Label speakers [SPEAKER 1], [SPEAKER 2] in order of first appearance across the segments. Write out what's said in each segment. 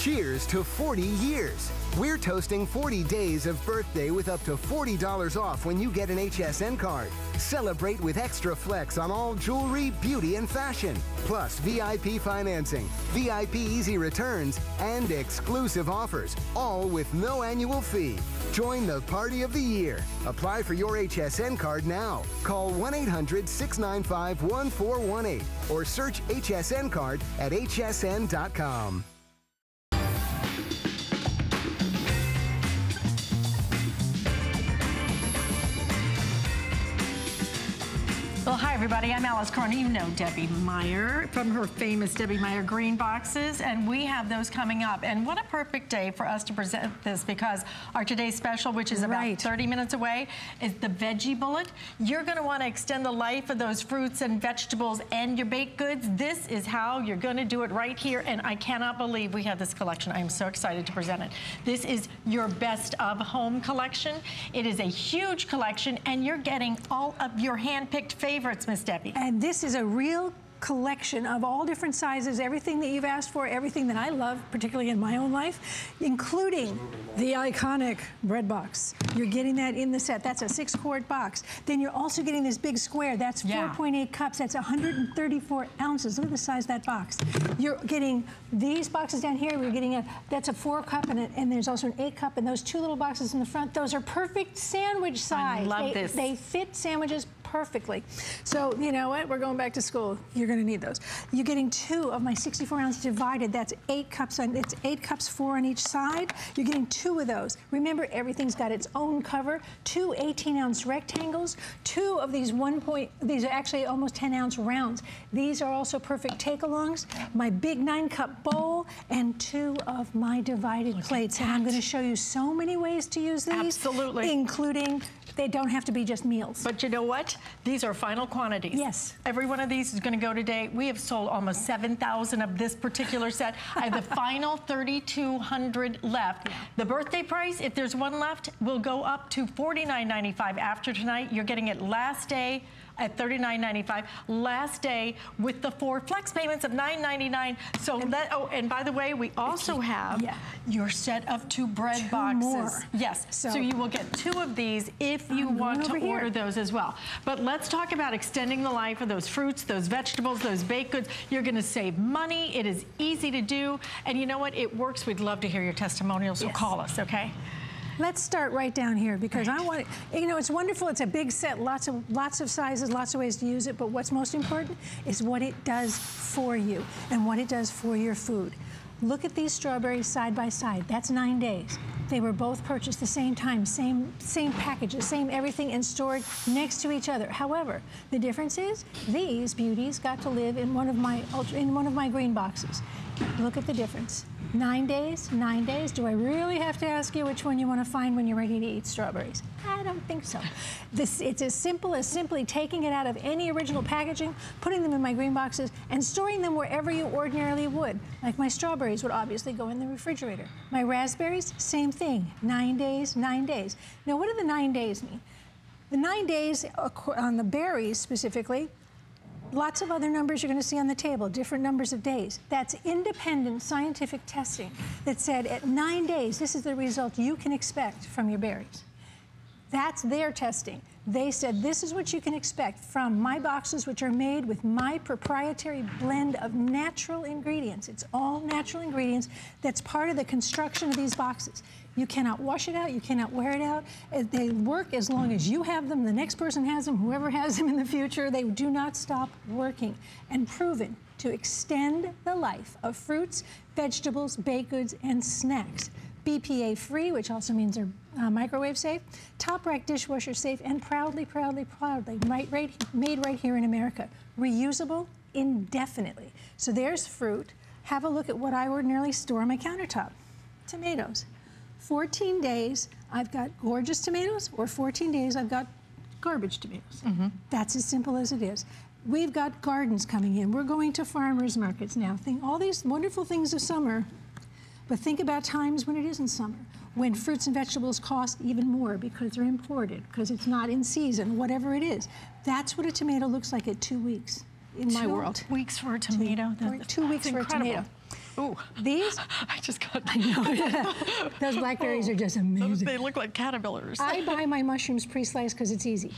[SPEAKER 1] Cheers to 40 years. We're toasting 40 days of birthday with up to $40 off when you get an HSN card. Celebrate with extra flex on all jewelry, beauty, and fashion. Plus VIP financing, VIP easy returns, and exclusive offers, all with no annual fee. Join the party of the year. Apply for your HSN card now. Call 1 800 695 1418 or search HSN card at hsn.com.
[SPEAKER 2] everybody, I'm Alyce Caron. You know Debbie Meyer from her famous Debbie Meyer green boxes, and we have those coming up. And what a perfect day for us to present this because our today's special, which is
[SPEAKER 3] right.
[SPEAKER 2] about 30 minutes away, is the Veggie Bullet. You're gonna wanna extend the life of those fruits and vegetables and your baked goods. This is how you're gonna do it right here, and I cannot believe we have this collection. I am so excited to present it. This is your best of home collection. It is a huge collection, and you're getting all of your hand-picked favorites Miss Debbie.
[SPEAKER 3] And this is a real collection of all different sizes, everything that you've asked for, everything that I love, particularly in my own life, including the iconic bread box. You're getting that in the set. That's a six quart box. Then you're also getting this big square. That's 4.8 cups. That's 134 ounces. Look at the size of that box. You're getting these boxes down here. We're getting a, that's a four cup and, a, and there's also an eight cup and those two little boxes in the front. Those are perfect sandwich size.
[SPEAKER 2] I love
[SPEAKER 3] they,
[SPEAKER 2] this.
[SPEAKER 3] They fit sandwiches perfectly. So you know what? We're going back to school. You're going to need those. You're getting two of my 64 ounce divided. That's eight cups on. It's eight cups, four on each side. You're getting two of those. Remember, everything's got its own cover. Two 18 ounce rectangles. Two of these one point. These are actually almost 10 ounce rounds. These are also perfect take-alongs. My big nine cup bowl and two of my divided Look plates. And I'm going to show you so many ways to use these.
[SPEAKER 2] Absolutely.
[SPEAKER 3] Including they don't have to be just meals.
[SPEAKER 2] But you know what? These are final quantities.
[SPEAKER 3] Yes.
[SPEAKER 2] Every one of these is going to go today. We have sold almost 7,000 of this particular set. I have the final 3,200 left. Yeah. The birthday price, if there's one left, will go up to $49.95 after tonight. You're getting it last day at $39.95. Last day with the four flex payments of $9.99. So that, oh, and by the way, we also have yeah. your set of two bread
[SPEAKER 3] two
[SPEAKER 2] boxes.
[SPEAKER 3] More.
[SPEAKER 2] Yes, so, so, you will get two of these if you I'm want to order those as well. But let's talk about extending the life of those fruits, those vegetables, those baked goods. You're gonna save money. It is easy to do. And you know what? It works. We'd love to hear your testimonials, so yes. call us, okay?
[SPEAKER 3] Let's start right down here because. I want, you know, it's wonderful. It's a big set, lots of lots of sizes, lots of ways to use it. But what's most important is what it does for you and what it does for your food. Look at these strawberries side by side. That's nine days. They were both purchased the same time, same same packages, same everything, and stored next to each other. However, the difference is these beauties got to live in one of my in one of my green boxes. Look at the difference. Nine days, nine days. Do I really have to ask you which one you want to find when you're ready to eat strawberries? I don't think so. This, it's as simple as simply taking it out of any original packaging, putting them in my green boxes, and storing them wherever you ordinarily would. Like my strawberries would obviously go in the refrigerator. My raspberries, same thing. Nine days, nine days. Now, what do the nine days mean? The nine days on the berries specifically Lots of other numbers you're going to see on the table, different numbers of days. That's independent scientific testing that said at nine days, this is the result you can expect from your berries. That's their testing. They said this is what you can expect from my boxes, which are made with my proprietary blend of natural ingredients. It's all natural ingredients that's part of the construction of these boxes. You cannot wash it out. You cannot wear it out. They work as long as you have them, the next person has them, whoever has them in the future. They do not stop working and proven to extend the life of fruits, vegetables, baked goods, and snacks. BPA free, which also means they're uh, microwave safe, top rack dishwasher safe, and proudly, proudly, proudly right, right, made right here in America. Reusable indefinitely. So there's fruit. Have a look at what I ordinarily store on my countertop. Tomatoes. 14 days, I've got gorgeous tomatoes, or 14 days, I've got garbage tomatoes. Mm -hmm. That's as simple as it is. We've got gardens coming in. We're going to farmers markets now. Think all these wonderful things of summer but think about times when it isn't summer, when fruits and vegetables cost even more because they're imported, because it's not in season, whatever it is. That's what a tomato looks like at two weeks in
[SPEAKER 2] two
[SPEAKER 3] my world.
[SPEAKER 2] weeks for a tomato?
[SPEAKER 3] Two, two weeks for a tomato.
[SPEAKER 2] Ooh.
[SPEAKER 3] These,
[SPEAKER 2] I just got.
[SPEAKER 3] those blackberries are just amazing.
[SPEAKER 2] They look like caterpillars.
[SPEAKER 3] I buy my mushrooms pre-sliced because it's easy.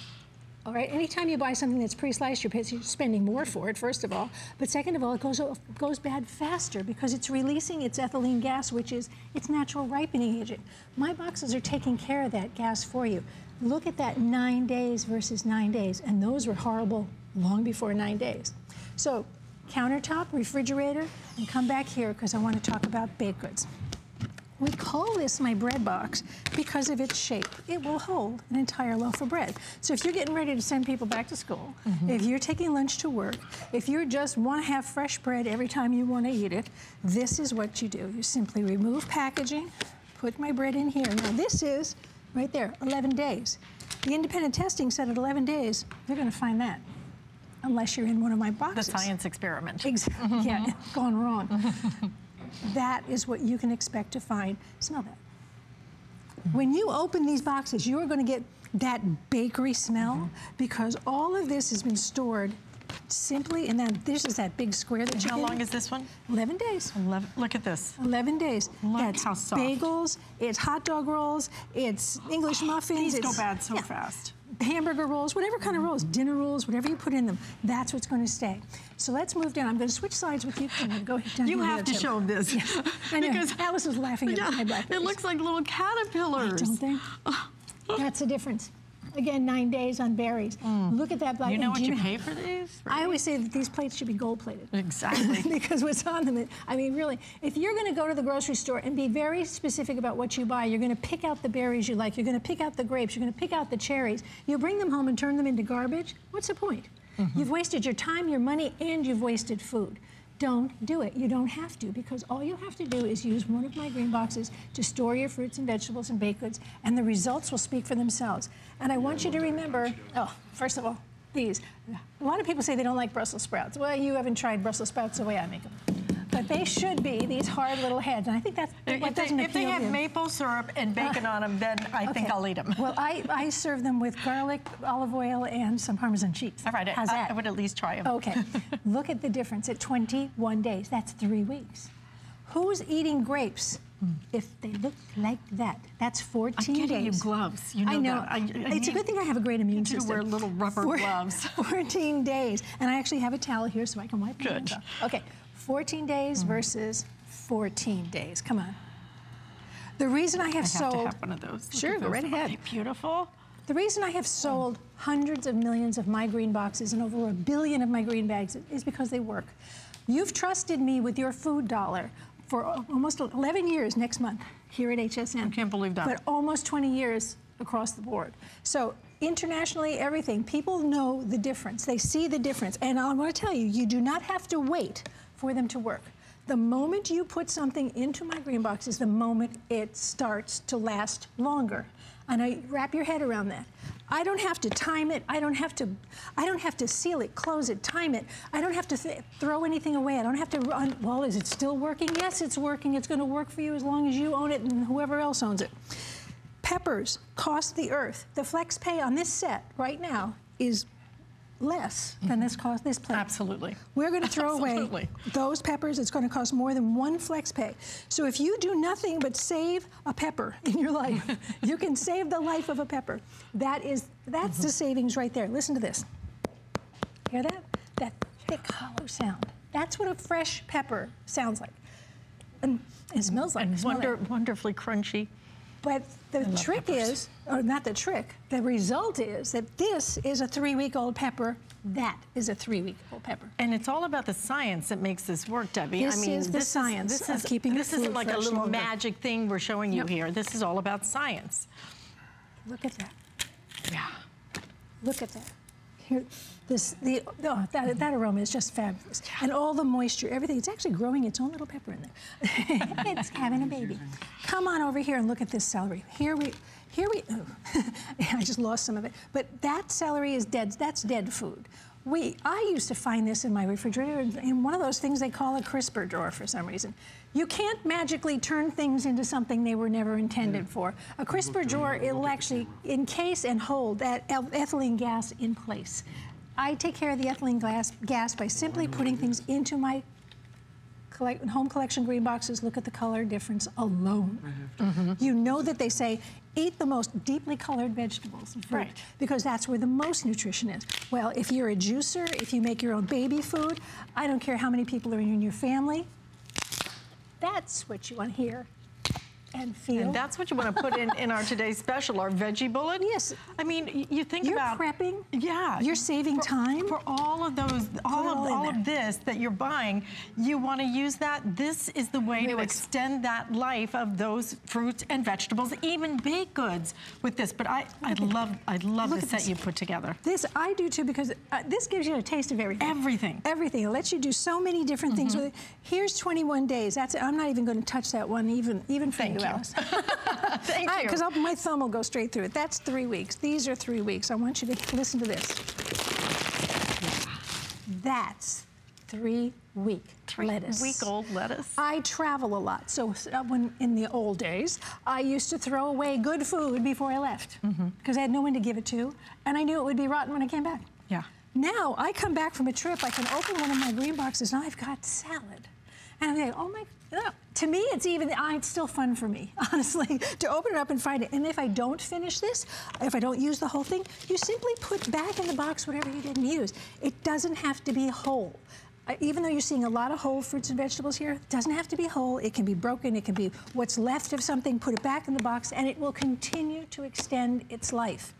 [SPEAKER 3] All right, anytime you buy something that's pre-sliced, you're spending more for it, first of all. But second of all, it goes, goes bad faster because it's releasing its ethylene gas, which is its natural ripening agent. My boxes are taking care of that gas for you. Look at that nine days versus nine days, and those were horrible long before nine days. So countertop, refrigerator, and come back here because I want to talk about baked goods. We call this my bread box because of its shape. It will hold an entire loaf of bread. So if you're getting ready to send people back to school, mm -hmm. if you're taking lunch to work, if you just want to have fresh bread every time you want to eat it, this is what you do. You simply remove packaging, put my bread in here. Now this is, right there, 11 days. The independent testing said at 11 days, they're going to find that unless you're in one of my boxes.
[SPEAKER 2] The science experiment.
[SPEAKER 3] Exactly. yeah, gone wrong. that is what you can expect to find. Smell that. When you open these boxes, you're going to get that bakery smell mm -hmm. because all of this has been stored simply, and then this is that big square that
[SPEAKER 2] and
[SPEAKER 3] you
[SPEAKER 2] How long is this one?
[SPEAKER 3] 11 days.
[SPEAKER 2] 11, look at this.
[SPEAKER 3] 11 days.
[SPEAKER 2] Look That's how soft.
[SPEAKER 3] bagels, it's hot dog rolls, it's English muffins.
[SPEAKER 2] These go bad so yeah. fast
[SPEAKER 3] hamburger rolls, whatever kind of rolls, dinner rolls, whatever you put in them, that's what's going to stay. So let's move down. I'm going to switch sides with you. Go down
[SPEAKER 2] You have to show them this.
[SPEAKER 3] Yeah. I know. because Alyce was laughing at
[SPEAKER 2] yeah,
[SPEAKER 3] my blackberries.
[SPEAKER 2] It looks like little caterpillars.
[SPEAKER 3] Don't they? That's the difference. Again, nine days on berries. Mm. Look at that black.
[SPEAKER 2] You know what you, you pay for these?
[SPEAKER 3] Right? I always say that these plates should be gold plated.
[SPEAKER 2] Exactly.
[SPEAKER 3] because what's on them, I mean, really, if you're going to go to the grocery store and be very specific about what you buy, you're going to pick out the berries you like, you're going to pick out the grapes, you're going to pick out the cherries, you bring them home and turn them into garbage, what's the point? Mm -hmm. You've wasted your time, your money, and you've wasted food don't do it. You don't have to because all you have to do is use one of my green boxes to store your fruits and vegetables and baked goods and the results will speak for themselves. And I want you to remember, oh, first of all, these. A lot of people say they don't like Brussels sprouts. Well, you haven't tried Brussels sprouts the way I make them. But they should be these hard little heads, and I think that's
[SPEAKER 2] if
[SPEAKER 3] what
[SPEAKER 2] they,
[SPEAKER 3] doesn't
[SPEAKER 2] If they have maple syrup and bacon uh, on them, then I okay. think I'll eat them.
[SPEAKER 3] Well, I, I serve them with garlic, olive oil, and some Parmesan cheese.
[SPEAKER 2] All right,
[SPEAKER 3] How's
[SPEAKER 2] I,
[SPEAKER 3] that?
[SPEAKER 2] I would at least try them.
[SPEAKER 3] Okay, look at the difference at 21 days. That's three weeks. Who's eating grapes? if they look like that. That's 14
[SPEAKER 2] I'm getting
[SPEAKER 3] days.
[SPEAKER 2] you gloves. You know
[SPEAKER 3] I know. I, I it's a good thing I have a great immune system.
[SPEAKER 2] wear little rubber
[SPEAKER 3] Four,
[SPEAKER 2] gloves.
[SPEAKER 3] 14 days. And I actually have a towel here so I can wipe my hands off. Okay, 14 days mm. versus 14 days. Come on. The reason I have, I have sold...
[SPEAKER 2] to have one of those.
[SPEAKER 3] Sure, go right ahead.
[SPEAKER 2] beautiful?
[SPEAKER 3] The reason I have sold hundreds of millions of my green boxes and over a billion of my green bags is because they work. You've trusted me with your food dollar for almost 11 years next month here at HSN.
[SPEAKER 2] I can't believe that.
[SPEAKER 3] But almost 20 years across the board. So internationally, everything, people know the difference. They see the difference. And I want to tell you, you do not have to wait for them to work. The moment you put something into my green box is the moment it starts to last longer. And I wrap your head around that. I don't have to time it. I don't have to. I don't have to seal it, close it, time it. I don't have to th throw anything away. I don't have to run. Well, is it still working? Yes, it's working. It's going to work for you as long as you own it and whoever else owns it. Peppers cost the earth. The flex pay on this set right now is less than this cost this plate.
[SPEAKER 2] Absolutely.
[SPEAKER 3] We're going to throw away those peppers. It's going to cost more than one flex pay. So if you do nothing but save a pepper in your life, you can save the life of a pepper. That is that's mm -hmm. the savings right there. Listen to this. Hear that? That thick hollow sound. That's what a fresh pepper sounds like. And it smells like.
[SPEAKER 2] And wonder, wonderfully crunchy.
[SPEAKER 3] But the trick peppers. is, or not the trick, the result is that this is a three-week-old pepper. That is a three-week-old pepper.
[SPEAKER 2] And it's all about the science that makes this work, Debbie.
[SPEAKER 3] This
[SPEAKER 2] I mean,
[SPEAKER 3] is the
[SPEAKER 2] this
[SPEAKER 3] science
[SPEAKER 2] is, this is,
[SPEAKER 3] keeping
[SPEAKER 2] This isn't like a little
[SPEAKER 3] longer.
[SPEAKER 2] magic thing we're showing you here. This is all about science.
[SPEAKER 3] Look at that.
[SPEAKER 2] Yeah.
[SPEAKER 3] Look at that. Here, this, the, oh, that, that aroma is just fabulous. And all the moisture, everything, it's actually growing its own little pepper in there. it's having a baby. Come on over here and look at this celery. Here we, here we, oh, I just lost some of it. But that celery is dead, that's dead food. We, I used to find this in my refrigerator in one of those things they call a crisper drawer for some reason. You can't magically turn things into something they were never intended for. A crisper drawer, it'll actually encase and hold that ethylene gas in place. I take care of the ethylene gas, gas by simply putting things into my collect, home collection green boxes, look at the color difference alone. Mm-hmm. You know that they say eat the most deeply colored vegetables and fruit
[SPEAKER 2] Right.
[SPEAKER 3] because that's where the most nutrition is. Well, if you're a juicer, if you make your own baby food, I don't care how many people are in your family, that's what you want to hear and feel.
[SPEAKER 2] And that's what you want to put in, in our today's special, our veggie bullet.
[SPEAKER 3] Yes.
[SPEAKER 2] I mean, you think
[SPEAKER 3] You're
[SPEAKER 2] about
[SPEAKER 3] prepping.
[SPEAKER 2] Yeah.
[SPEAKER 3] You're saving
[SPEAKER 2] for,
[SPEAKER 3] time.
[SPEAKER 2] for all of those, all of
[SPEAKER 3] all
[SPEAKER 2] all of this that you're buying. You want to use that. This is the way to extend that life of those fruits and vegetables, even baked goods with this. But I, I love, I love
[SPEAKER 3] Look
[SPEAKER 2] the set
[SPEAKER 3] this.
[SPEAKER 2] you put together.
[SPEAKER 3] This I do too because uh, this gives you a taste of everything.
[SPEAKER 2] Everything.
[SPEAKER 3] Everything. It lets you do so many different things
[SPEAKER 2] Mm-hmm.
[SPEAKER 3] with it. Here's 21 days. That's I'm not even going to touch that one even even for
[SPEAKER 2] Thank
[SPEAKER 3] you,
[SPEAKER 2] Thank you.
[SPEAKER 3] Because my thumb will go straight through it. That's three weeks. These are three weeks. I want you to listen to this. That's three week lettuce.
[SPEAKER 2] Week old lettuce.
[SPEAKER 3] I travel a lot, so uh, when in the old days, I used to throw away good food before I left
[SPEAKER 2] Mm-hmm.
[SPEAKER 3] because I had no one to give it to, and I knew it would be rotten when I came back.
[SPEAKER 2] Yeah.
[SPEAKER 3] Now I come back from a trip, I can open one of my green boxes, and I've got salad, and I'm like, oh my. uh, To me, it's even. uh, It's still fun for me, honestly, to open it up and find it. And if I don't finish this, if I don't use the whole thing, you simply put back in the box whatever you didn't use. It doesn't have to be whole. Uh, even though you're seeing a lot of whole fruits and vegetables here, it doesn't have to be whole. It can be broken. It can be what's left of something. Put it back in the box, and it will continue to extend its life.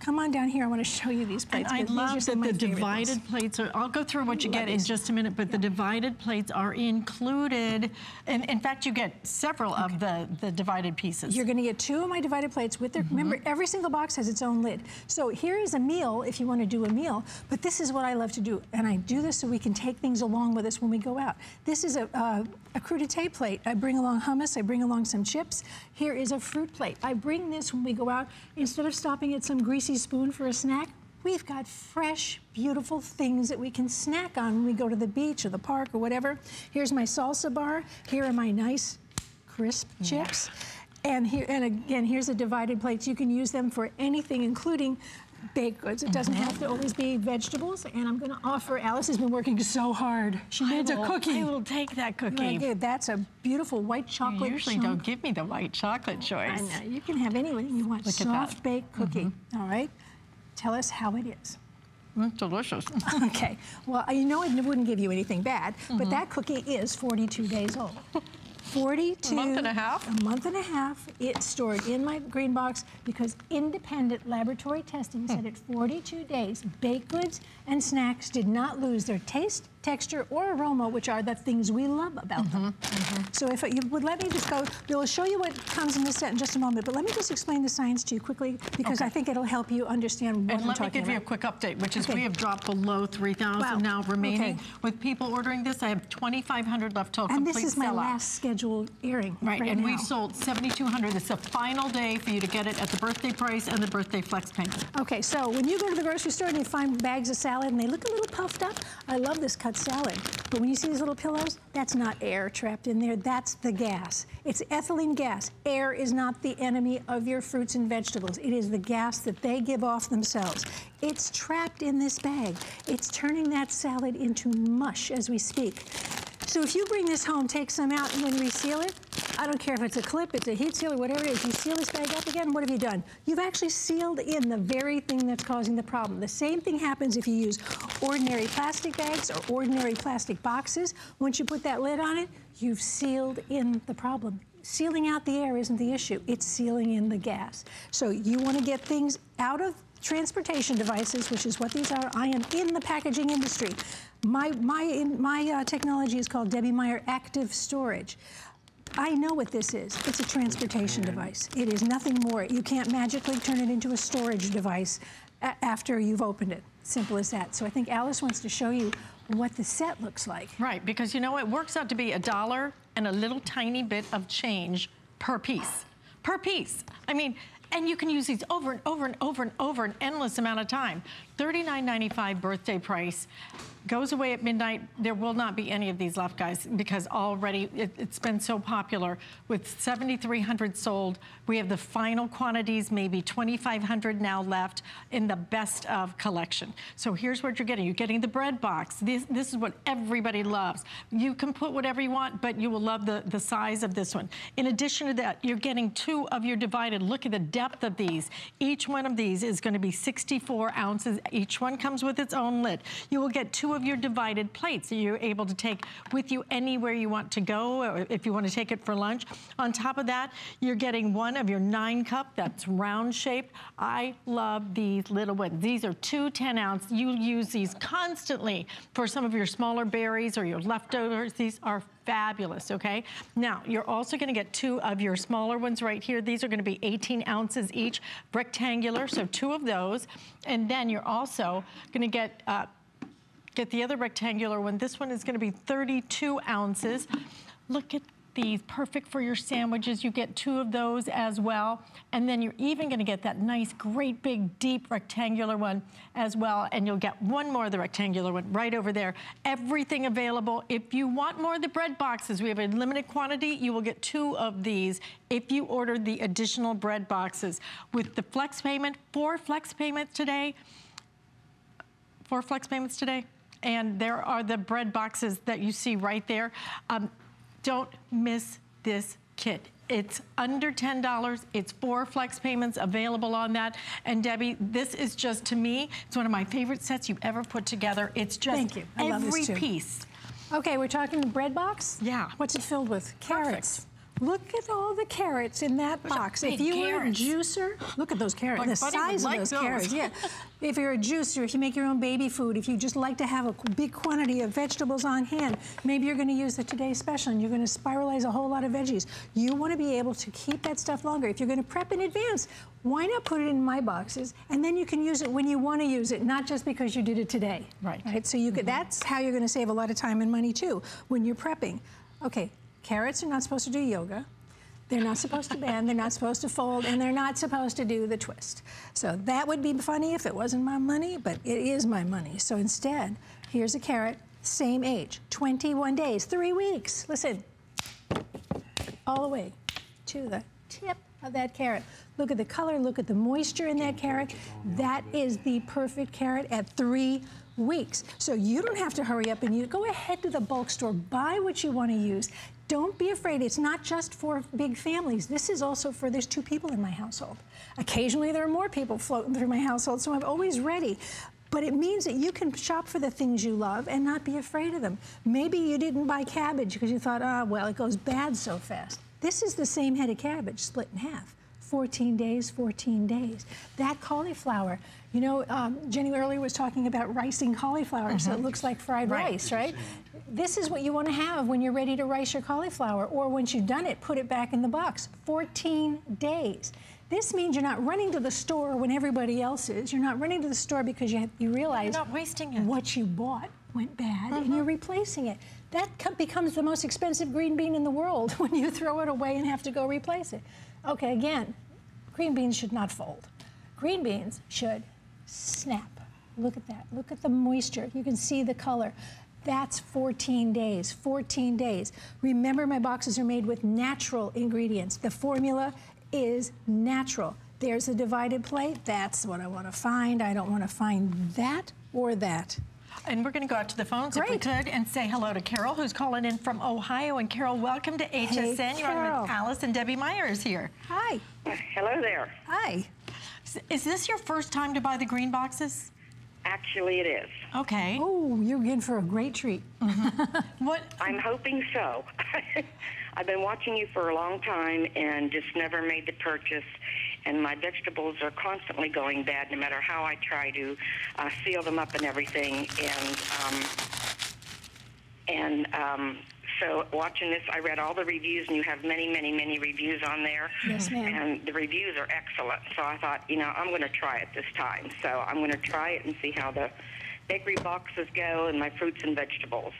[SPEAKER 3] Come on down here. I want to show you these
[SPEAKER 2] And
[SPEAKER 3] plates.
[SPEAKER 2] I
[SPEAKER 3] these are
[SPEAKER 2] love that the
[SPEAKER 3] my favorite things.
[SPEAKER 2] divided plates are, I'll go through what you
[SPEAKER 3] Love
[SPEAKER 2] get in just a minute, but the divided plates are included. And in fact, you get several of the, the divided pieces.
[SPEAKER 3] You're going to get two of my divided plates with their.
[SPEAKER 2] Mm-hmm.
[SPEAKER 3] Remember, every single box has its own lid. So here is a meal if you want to do a meal. But this is what I love to do, and I do this so we can take things along with us when we go out. This is a, uh, a crudité plate. I bring along hummus. I bring along some chips. Here is a fruit plate. I bring this when we go out instead of stopping at some greasy spoon for a snack. We've got fresh, beautiful things that we can snack on when we go to the beach or the park or whatever. Here's my salsa bar. Here are my nice crisp chips. And here, and again, here's a divided plate. You can use them for anything, including baked goods. It doesn't have to always be vegetables. And I'm going to offer. Alyce has been working so hard. She made a cookie.
[SPEAKER 2] I will take that cookie.
[SPEAKER 3] there. That's a beautiful white
[SPEAKER 2] You
[SPEAKER 3] chocolate.
[SPEAKER 2] usually
[SPEAKER 3] chunk.
[SPEAKER 2] don't give me the white chocolate choice.
[SPEAKER 3] I know. You can have anything you want.
[SPEAKER 2] Look at that. Mm-hmm.
[SPEAKER 3] Soft baked cookie. All right. Tell us how it is.
[SPEAKER 2] Mm, delicious.
[SPEAKER 3] Okay. Well, you know it wouldn't give you anything bad,
[SPEAKER 2] Mm-hmm.
[SPEAKER 3] but that cookie is 42 days old. 42.
[SPEAKER 2] A month and a half?
[SPEAKER 3] A month and a half. It's stored in my green box because independent laboratory testing said hmm. at 42 days, baked goods and snacks did not lose their taste, texture, or aroma, which are the things we love about them.
[SPEAKER 2] Mm-hmm,
[SPEAKER 3] So if you would let me just go, we'll show you what comes in this set in just a moment, but let me just explain the science to you quickly because
[SPEAKER 2] Okay.
[SPEAKER 3] I think it'll help you understand what
[SPEAKER 2] And
[SPEAKER 3] I'm
[SPEAKER 2] let me
[SPEAKER 3] talking
[SPEAKER 2] give you a quick update, which is
[SPEAKER 3] Okay.
[SPEAKER 2] we have dropped below 3,000
[SPEAKER 3] Wow.
[SPEAKER 2] now remaining.
[SPEAKER 3] Okay.
[SPEAKER 2] With people ordering this, I have 2,500 left till
[SPEAKER 3] And
[SPEAKER 2] complete
[SPEAKER 3] this is my
[SPEAKER 2] sellout.
[SPEAKER 3] last scheduled airing.
[SPEAKER 2] Right, and
[SPEAKER 3] now.
[SPEAKER 2] we've sold 7,200. It's the final day for you to get it at the birthday price and the birthday flex payment.
[SPEAKER 3] Okay, so when you go to the grocery store and you find bags of salad and they look a little puffed up, I love this cut salad. But when you see these little pillows, that's not air trapped in there, that's the gas. It's ethylene gas. Air is not the enemy of your fruits and vegetables. It is the gas that they give off themselves. It's trapped in this bag. It's turning that salad into mush as we speak. So if you bring this home, take some out and then reseal it, I don't care if it's a clip, it's a heat seal, or whatever it is, you seal this bag up again, what have you done? You've actually sealed in the very thing that's causing the problem. The same thing happens if you use ordinary plastic bags or ordinary plastic boxes. Once you put that lid on it, you've sealed in the problem. Sealing out the air isn't the issue, it's sealing in the gas. So you want to get things out of transportation devices, which is what these are. I am in the packaging industry. My, my, in, my uh, technology is called Debbie Meyer Active Storage. I know what this is. It's a transportation device. It is nothing more. You can't magically turn it into a storage device a- after you've opened it. Simple as that. So I think Alyce wants to show you what the set looks like.
[SPEAKER 2] Right, because you know, it works out to be a dollar and a little tiny bit of change per piece. Per piece. I mean, and you can use these over and over and over and over an endless amount of time. $39.95 birthday price. Goes away at midnight. There will not be any of these left, guys, because already it, has been so popular. With 7,300 sold, we have the final quantities, maybe 2,500 now left in the best of collection. So here's what you're getting. You're getting the bread box. This, this is what everybody loves. You can put whatever you want, but you will love the, the size of this one. In addition to that, you're getting two of your divided. Look at the depth of these. Each one of these is going to be 64 ounces. Each one comes with its own lid. You will get two of your divided plates that you're able to take with you anywhere you want to go, or if you want to take it for lunch. On top of that, you're getting one of your nine cup that's round shaped. I love these little ones. These are two 10 ounce. You use these constantly for some of your smaller berries or your leftovers. These are fabulous, okay? Now, you're also gonna get two of your smaller ones right here. These are gonna be 18 ounces each, rectangular, so two of those. And then you're also gonna get uh, get the other rectangular one. This one is gonna be 32 ounces. Look at these, perfect for your sandwiches. You get two of those as well. And then you're even gonna get that nice, great big, deep rectangular one as well. And you'll get one more of the rectangular one right over there. Everything available. If you want more of the bread boxes, we have a limited quantity. You will get two of these if you order the additional bread boxes. With the flex payment, four flex payments today, four flex payments today and there are the bread boxes that you see right there. Um, don't miss this kit. It's under $10. It's four flex payments available on that. And Debbie, this is just, to me, it's one of my favorite sets you've ever put together. It's just
[SPEAKER 3] Thank you. I
[SPEAKER 2] every piece.
[SPEAKER 3] Okay, we're talking the bread box?
[SPEAKER 2] Yeah.
[SPEAKER 3] What's it filled with? Carrots.
[SPEAKER 2] Perfect.
[SPEAKER 3] Look at all the carrots in that box.
[SPEAKER 2] If
[SPEAKER 3] you
[SPEAKER 2] carrots.
[SPEAKER 3] were a juicer, look at those carrots. The size
[SPEAKER 2] like
[SPEAKER 3] of those,
[SPEAKER 2] those.
[SPEAKER 3] carrots, yeah. if you're a juicer, if you make your own baby food, if you just like to have a big quantity of vegetables on hand, maybe you're gonna use the Today Special and you're gonna spiralize a whole lot of veggies. You wanna be able to keep that stuff longer. If you're gonna prep in advance, why not put it in my boxes and then you can use it when you want to use it, not just because you did it today.
[SPEAKER 2] Right.
[SPEAKER 3] Right. So you could,
[SPEAKER 2] Mm-hmm.
[SPEAKER 3] that's how you're going to save a lot of time and money too when you're prepping. Okay, carrots are not supposed to do yoga. They're not supposed to bend, they're not supposed to fold, and they're not supposed to do the twist. So that would be funny if it wasn't my money, but it is my money. So instead, here's a carrot, same age, 21 days, three weeks. Listen, all the way to the tip of that carrot. Look at the color, look at the moisture in that carrot. That is the perfect carrot at three weeks. So you don't have to hurry up and you go ahead to the bulk store, buy what you want to use. Don't be afraid. It's not just for big families. This is also for there's two people in my household. Occasionally there are more people floating through my household, so I'm always ready. But it means that you can shop for the things you love and not be afraid of them. Maybe you didn't buy cabbage because you thought, ah, oh, well, it goes bad so fast. This is the same head of cabbage split in half. 14 days, 14 days. That cauliflower, you know, um, Jeni earlier was talking about ricing cauliflower, so it looks like fried
[SPEAKER 2] Right.
[SPEAKER 3] rice, right? This is what you want to have when you're ready to rice your cauliflower, or once you've done it, put it back in the box. 14 days. This means you're not running to the store when everybody else is. You're not running to the store because you, have, you realize
[SPEAKER 2] not wasting it.
[SPEAKER 3] what you bought went bad and you're replacing it. That becomes the most expensive green bean in the world when you throw it away and have to go replace it. Okay, again, green beans should not fold. Green beans should snap. Look at that. Look at the moisture. You can see the color. That's 14 days. 14 days. Remember, my boxes are made with natural ingredients. The formula is natural. There's a divided plate. That's what I want to find. I don't want to find that or that.
[SPEAKER 2] And we're going to go out to the phones if we could and say hello to Carol, who's calling in from Ohio. And Carol, welcome to HSN. You're on
[SPEAKER 3] Carol.
[SPEAKER 2] with Alyce and Debbie Meyers here.
[SPEAKER 3] Hi.
[SPEAKER 4] Hello there.
[SPEAKER 3] Hi.
[SPEAKER 2] Is- Is this your first time to buy the green boxes?
[SPEAKER 4] Actually, it is.
[SPEAKER 2] Okay.
[SPEAKER 3] Oh, you're in for a great treat. Mm-hmm.
[SPEAKER 2] What?
[SPEAKER 4] I'm hoping so. I've been watching you for a long time and just never made the purchase. And my vegetables are constantly going bad, no matter how I try to uh, seal them up and everything. And um, and um, so watching this, I read all the reviews, and you have many, many, many reviews on there.
[SPEAKER 3] Yes, ma'am.
[SPEAKER 4] And the reviews are excellent. So I thought, you know, I'm going to try it this time. So I'm going to try it and see how the bakery boxes go and my fruits and vegetables.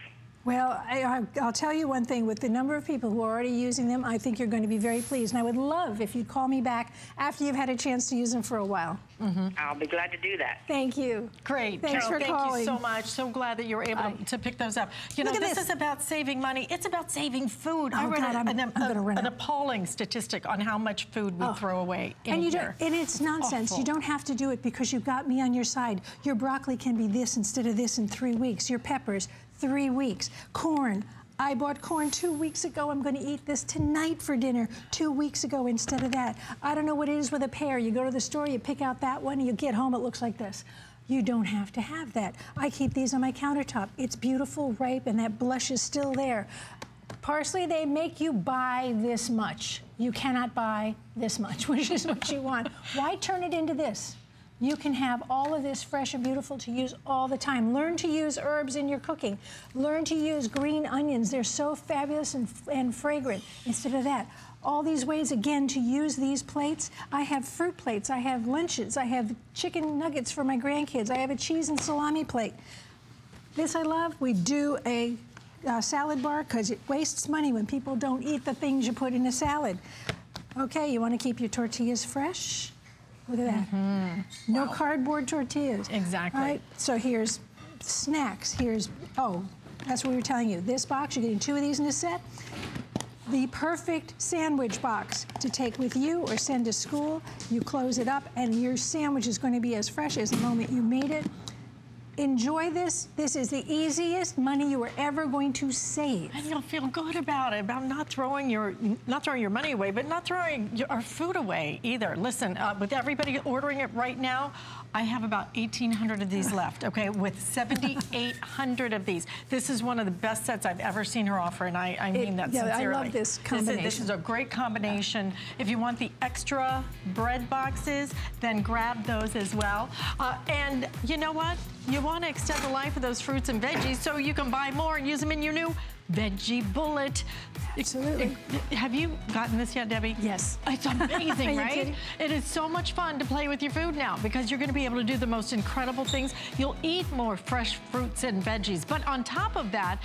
[SPEAKER 3] Well, I, will tell you one thing. With the number of people who are already using them, I think you're going to be very pleased. And I would love if you'd call me back after you've had a chance to use them for a while.
[SPEAKER 4] Mm -hmm. I'll be glad to do that.
[SPEAKER 3] Thank you.
[SPEAKER 2] Great.
[SPEAKER 3] Thanks
[SPEAKER 2] Carol,
[SPEAKER 3] for
[SPEAKER 2] thank
[SPEAKER 3] calling.
[SPEAKER 2] you so much. So glad that you were able to, to pick those up. You
[SPEAKER 3] Look
[SPEAKER 2] know, this,
[SPEAKER 3] this,
[SPEAKER 2] is about saving money. It's about saving food.
[SPEAKER 3] Oh,
[SPEAKER 2] I read
[SPEAKER 3] God,
[SPEAKER 2] a,
[SPEAKER 3] I'm,
[SPEAKER 2] an,
[SPEAKER 3] I'm
[SPEAKER 2] a, an, appalling statistic on how much food we
[SPEAKER 3] oh.
[SPEAKER 2] throw away in
[SPEAKER 3] and you
[SPEAKER 2] year.
[SPEAKER 3] Don't, and it's nonsense.
[SPEAKER 2] Awful.
[SPEAKER 3] You don't have to do it because you've got me on your side. Your broccoli can be this instead of this in three weeks. Your peppers, three weeks. Corn, I bought corn two weeks ago. I'm going to eat this tonight for dinner. Two weeks ago instead of that. I don't know what it is with a pear. You go to the store, you pick out that one, you get home, it looks like this. You don't have to have that. I keep these on my countertop. It's beautiful, ripe, and that blush is still there. Parsley, they make you buy this much. You cannot buy this much, which is what you want. Why turn it into this? You can have all of this fresh and beautiful to use all the time. Learn to use herbs in your cooking. Learn to use green onions. They're so fabulous and, and fragrant. Instead of that, all these ways, again, to use these plates. I have fruit plates. I have lunches. I have chicken nuggets for my grandkids. I have a cheese and salami plate. This I love. We do a uh, salad bar because it wastes money when people don't eat the things you put in a salad. Okay, you want to keep your tortillas fresh? Look at that. Mm -hmm. No wow. cardboard tortillas.
[SPEAKER 2] Exactly.
[SPEAKER 3] Right? So here's snacks. Here's, oh, that's what we were telling you. This box, you're getting two of these in a set. The perfect sandwich box to take with you or send to school. You close it up and your sandwich is going to be as fresh as the moment you made it. Enjoy this. This is the easiest money you are ever going to save.
[SPEAKER 2] And you'll feel good about it, about not throwing your not throwing your money away, but not throwing your, our food away either. Listen, uh, with everybody ordering it right now, I have about 1,800 of these left, okay, with 7,800 of these. This is one of the best sets I've ever seen her offer, and I, I mean it, that
[SPEAKER 3] yeah,
[SPEAKER 2] sincerely.
[SPEAKER 3] I love this combination.
[SPEAKER 2] This is, this is a great combination. If you want the extra bread boxes, then grab those as well. Uh, and you know what? You want to extend the life of those fruits and veggies so you can buy more and use them in your new veggie bullet.
[SPEAKER 3] Absolutely.
[SPEAKER 2] Have you gotten this yet, Debbie?
[SPEAKER 3] Yes.
[SPEAKER 2] It's amazing, right?
[SPEAKER 3] Kidding?
[SPEAKER 2] It is so much fun to play with your food now because you're going to be able to do the most incredible things. You'll eat more fresh fruits and veggies. But on top of that,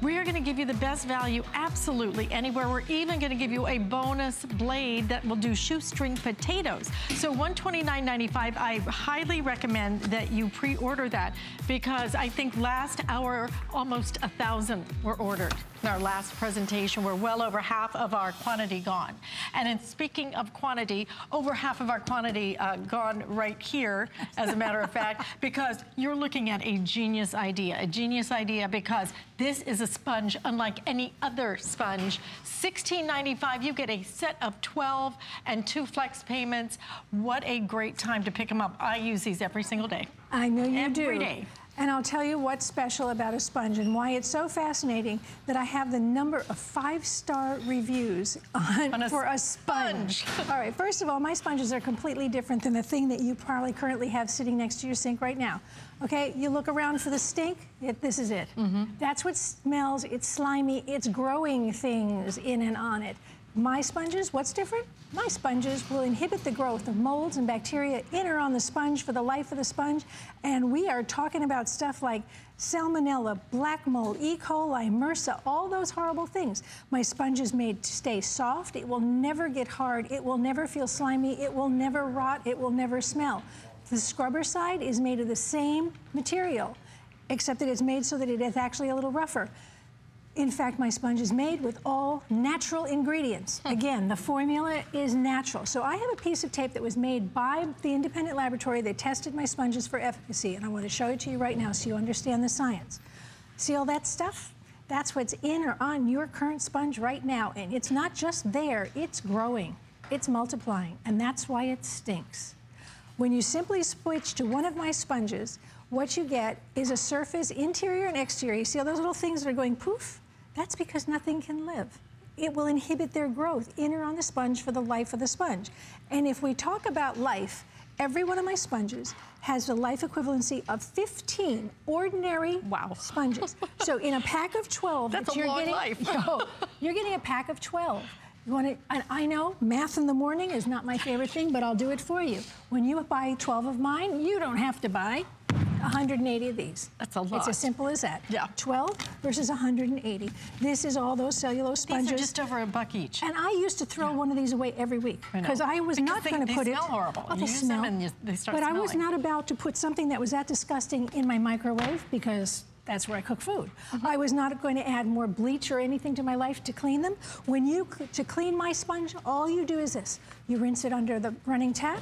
[SPEAKER 2] we are going to give you the best value absolutely anywhere. We're even going to give you a bonus blade that will do shoestring potatoes. So $129.95, I highly recommend that you pre-order that because I think last hour, almost a thousand were ordered in our last presentation. We're well over half of our quantity gone. And in speaking of quantity, over half of our quantity uh, gone right here, as a matter of fact, because you're looking at a genius idea. A genius idea because this is a sponge unlike any other sponge. $16.95, you get a set of 12 and two flex payments. What a great time to pick them up. I use these every single day.
[SPEAKER 3] I know you
[SPEAKER 2] every
[SPEAKER 3] do.
[SPEAKER 2] Every day.
[SPEAKER 3] And I'll tell you what's special about a sponge and why it's so fascinating that I have the number of five-star reviews on,
[SPEAKER 2] on a
[SPEAKER 3] for a sponge. sponge. all right, first of all, my sponges are completely different than the thing that you probably currently have sitting next to your sink right now. Okay, you look around for the stink, it, this is it. Mm -hmm. That's what smells, it's slimy, it's growing things in and on it. My sponges, what's different? My sponges will inhibit the growth of molds and bacteria in or on the sponge for the life of the sponge. And we are talking about stuff like salmonella, black mold, E. coli, MRSA, all those horrible things. My sponge is made to stay soft. It will never get hard. It will never feel slimy. It will never rot. It will never smell. The scrubber side is made of the same material, except that it's made so that it is actually a little rougher. In fact, my sponge is made with all natural ingredients. Hmm. Again, the formula is natural. So I have a piece of tape that was made by the independent laboratory. They tested my sponges for efficacy, and I want to show it to you right now so you understand the science. See all that stuff? That's what's in or on your current sponge right now. And it's not just there, it's growing, it's multiplying, and that's why it stinks. When you simply switch to one of my sponges, what you get is a surface, interior and exterior. You see all those little things that are going poof? That's because nothing can live. It will inhibit their growth in or on the sponge for the life of the sponge. And if we talk about life, every one of my sponges has a life equivalency of 15 ordinary
[SPEAKER 2] wow.
[SPEAKER 3] sponges. so in a pack of 12,
[SPEAKER 2] That's
[SPEAKER 3] you're
[SPEAKER 2] a long
[SPEAKER 3] getting,
[SPEAKER 2] life.
[SPEAKER 3] no, you're getting a pack of 12. You want to, and I know math in the morning is not my favorite thing, but I'll do it for you. When you buy 12 of mine, you don't have to buy 180 of these.
[SPEAKER 2] That's a lot.
[SPEAKER 3] It's as simple as that.
[SPEAKER 2] Yeah.
[SPEAKER 3] 12 versus 180. This is all those cellulose sponges.
[SPEAKER 2] These are just over a buck each.
[SPEAKER 3] and I used to throw one of these away every week
[SPEAKER 2] I
[SPEAKER 3] because I was
[SPEAKER 2] Because
[SPEAKER 3] not going to put it.
[SPEAKER 2] smell horrible.
[SPEAKER 3] Oh,
[SPEAKER 2] You
[SPEAKER 3] they
[SPEAKER 2] use them
[SPEAKER 3] smell.
[SPEAKER 2] and you- they start
[SPEAKER 3] but I was not about to put something that was that disgusting in my microwave because that's where I cook food.
[SPEAKER 2] Mm-hmm.
[SPEAKER 3] I was not going to add more bleach or anything to my life to clean them. When you to clean my sponge, all you do is this: you rinse it under the running tap.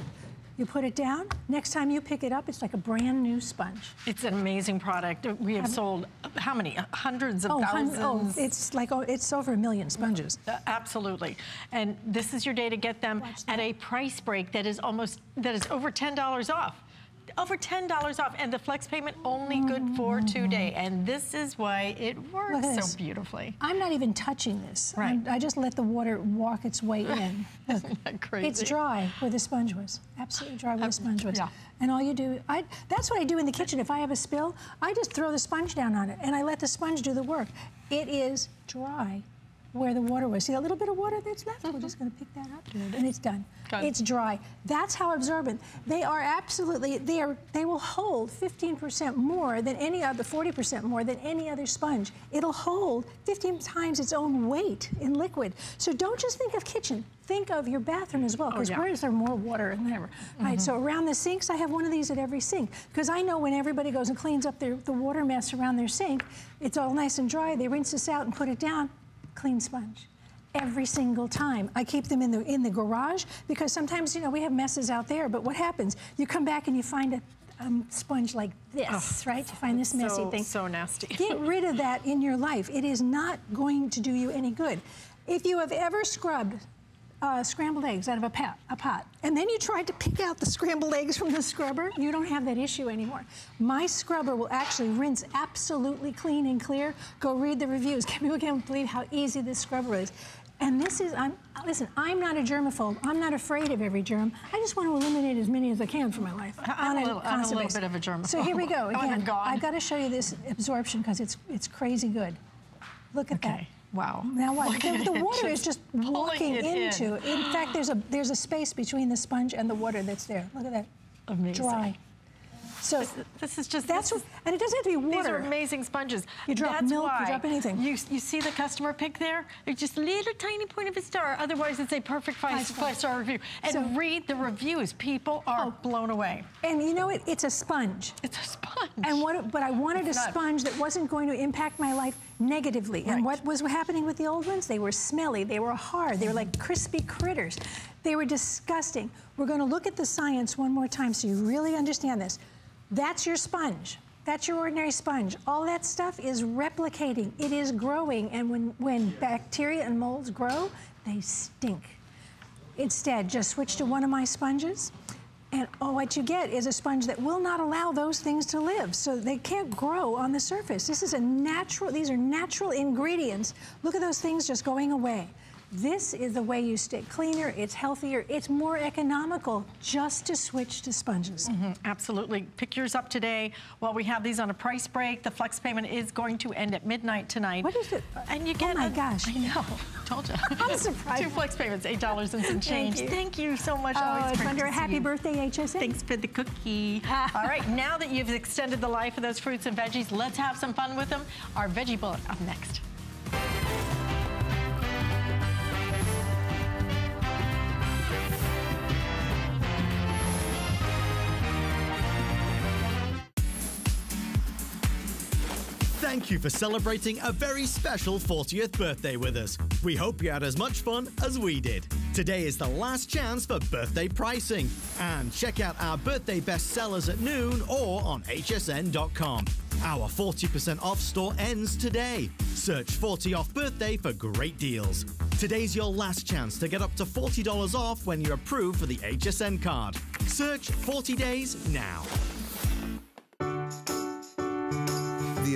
[SPEAKER 3] You put it down. Next time you pick it up, it's like a brand new sponge.
[SPEAKER 2] It's an amazing product. We have sold how many? Hundreds of
[SPEAKER 3] Oh, hun-
[SPEAKER 2] thousands.
[SPEAKER 3] oh, it's like oh, it's over a million sponges.
[SPEAKER 2] Uh, Absolutely. And this is your day to get them at a price break that is almost, that is over $10 off. Over $10 off. And the flex payment only good for today. And this is why it works
[SPEAKER 3] Look at this.
[SPEAKER 2] so beautifully.
[SPEAKER 3] I'm not even touching this.
[SPEAKER 2] Right.
[SPEAKER 3] I'm- I just let the water walk its way in. Look,
[SPEAKER 2] Isn't that crazy?
[SPEAKER 3] it's dry where the sponge was. Absolutely dry where the sponge was.
[SPEAKER 2] yeah.
[SPEAKER 3] And all you do, I, that's what I do in the kitchen. If I have a spill, I just throw the sponge down on it and I let the sponge do the work. It is dry where the water was. See that little bit of water that's left? We're just going to pick that up and it's done. It's dry. That's how absorbent. They are absolutely, they are, they will hold 15% more than any other, 40% more than any other sponge. It'll hold 15 times its own weight in liquid. So don't just think of kitchen. Think of your bathroom as well, because
[SPEAKER 2] yeah.
[SPEAKER 3] where is there more water and whatever? Right, so around the sinks, I have one of these at every sink, because I know when everybody goes and cleans up their, the water mess around their sink, it's all nice and dry, they rinse this out and put it down, clean sponge every single time. I keep them in the in the garage because sometimes you know we have messes out there. But what happens? You come back and you find a um, sponge like this, right? You find this messy
[SPEAKER 2] so,
[SPEAKER 3] thing.
[SPEAKER 2] so nasty.
[SPEAKER 3] Get rid of that in your life. It is not going to do you any good. If you have ever scrubbed uh, scrambled eggs out of a pot, a pot, and then you tried to pick out the scrambled eggs from the scrubber, you don't have that issue anymore. My scrubber will actually rinse absolutely clean and clear. Go read the reviews. People can't believe how easy this scrubber is. And this is, I'm, listen, I'm not a germaphobe. I'm not afraid of every germ. I just want to eliminate as many as I can from my life.
[SPEAKER 2] I'm a little- I'm a little bit of a germaphobe.
[SPEAKER 3] So here we go.
[SPEAKER 2] Them
[SPEAKER 3] Again. I've got to show you this absorption because it's, it's crazy good. Look at that.
[SPEAKER 2] Wow.
[SPEAKER 3] Now what? The, the water is just walking
[SPEAKER 2] it in.
[SPEAKER 3] into. In. fact, there's a there's a space between the sponge and the water that's there. Look at that.
[SPEAKER 2] Amazing.
[SPEAKER 3] Dry. So
[SPEAKER 2] This is just
[SPEAKER 3] that's what, and it doesn't have to be water.
[SPEAKER 2] These are amazing sponges.
[SPEAKER 3] You drop
[SPEAKER 2] That's
[SPEAKER 3] milk, you drop anything.
[SPEAKER 2] You, you see the customer pick there? It's just a little tiny point of a star. Otherwise, it's a perfect five,
[SPEAKER 3] Five star.
[SPEAKER 2] star review. And
[SPEAKER 3] So-
[SPEAKER 2] read the reviews. People are
[SPEAKER 3] Oh.
[SPEAKER 2] blown away.
[SPEAKER 3] And you know what? It's a sponge.
[SPEAKER 2] It's a sponge.
[SPEAKER 3] And what, but I wanted
[SPEAKER 2] It's
[SPEAKER 3] a
[SPEAKER 2] not-
[SPEAKER 3] sponge that wasn't going to impact my life negatively.
[SPEAKER 2] Right.
[SPEAKER 3] And what was happening with the old ones? They were smelly, they were hard, they were like crispy critters. They were disgusting. We're going to look at the science one more time so you really understand this. That's your sponge. That's your ordinary sponge. All that stuff is replicating. It is growing. And when, when bacteria and molds grow, they stink. Instead, just switch to one of my sponges. And oh, what you get is a sponge that will not allow those things to live. So they can't grow on the surface. This is a natural, these are natural ingredients. Look at those things just going away. This is the way you stay cleaner, it's healthier, it's more economical just to switch to sponges.
[SPEAKER 2] Mm, Absolutely. Pick yours up today while we have these on a price break. The flex payment is going to end at midnight tonight.
[SPEAKER 3] What is it?
[SPEAKER 2] And you
[SPEAKER 3] Oh
[SPEAKER 2] get
[SPEAKER 3] my
[SPEAKER 2] a-
[SPEAKER 3] gosh.
[SPEAKER 2] I know. Told you.
[SPEAKER 3] I'm surprised.
[SPEAKER 2] Two flex payments, $8 and some change.
[SPEAKER 3] you.
[SPEAKER 2] Thank you so much.
[SPEAKER 3] Oh,
[SPEAKER 2] Always
[SPEAKER 3] it's
[SPEAKER 2] great
[SPEAKER 3] wonder,
[SPEAKER 2] to see
[SPEAKER 3] happy
[SPEAKER 2] you.
[SPEAKER 3] birthday, HSN.
[SPEAKER 2] Thanks for the cookie. All right, now that you've extended the life of those fruits and veggies, let's have some fun with them. Our veggie bullet up next.
[SPEAKER 5] Thank you for celebrating a very special 40th birthday with us. We hope you had as much fun as we did. Today is the last chance for birthday pricing. And check out our birthday bestsellers at noon or on hsn.com. Our 40% off store ends today. Search 40 off birthday for great deals. Today's your last chance to get up to $40 off when you're approved for the HSN card. Search 40 days now.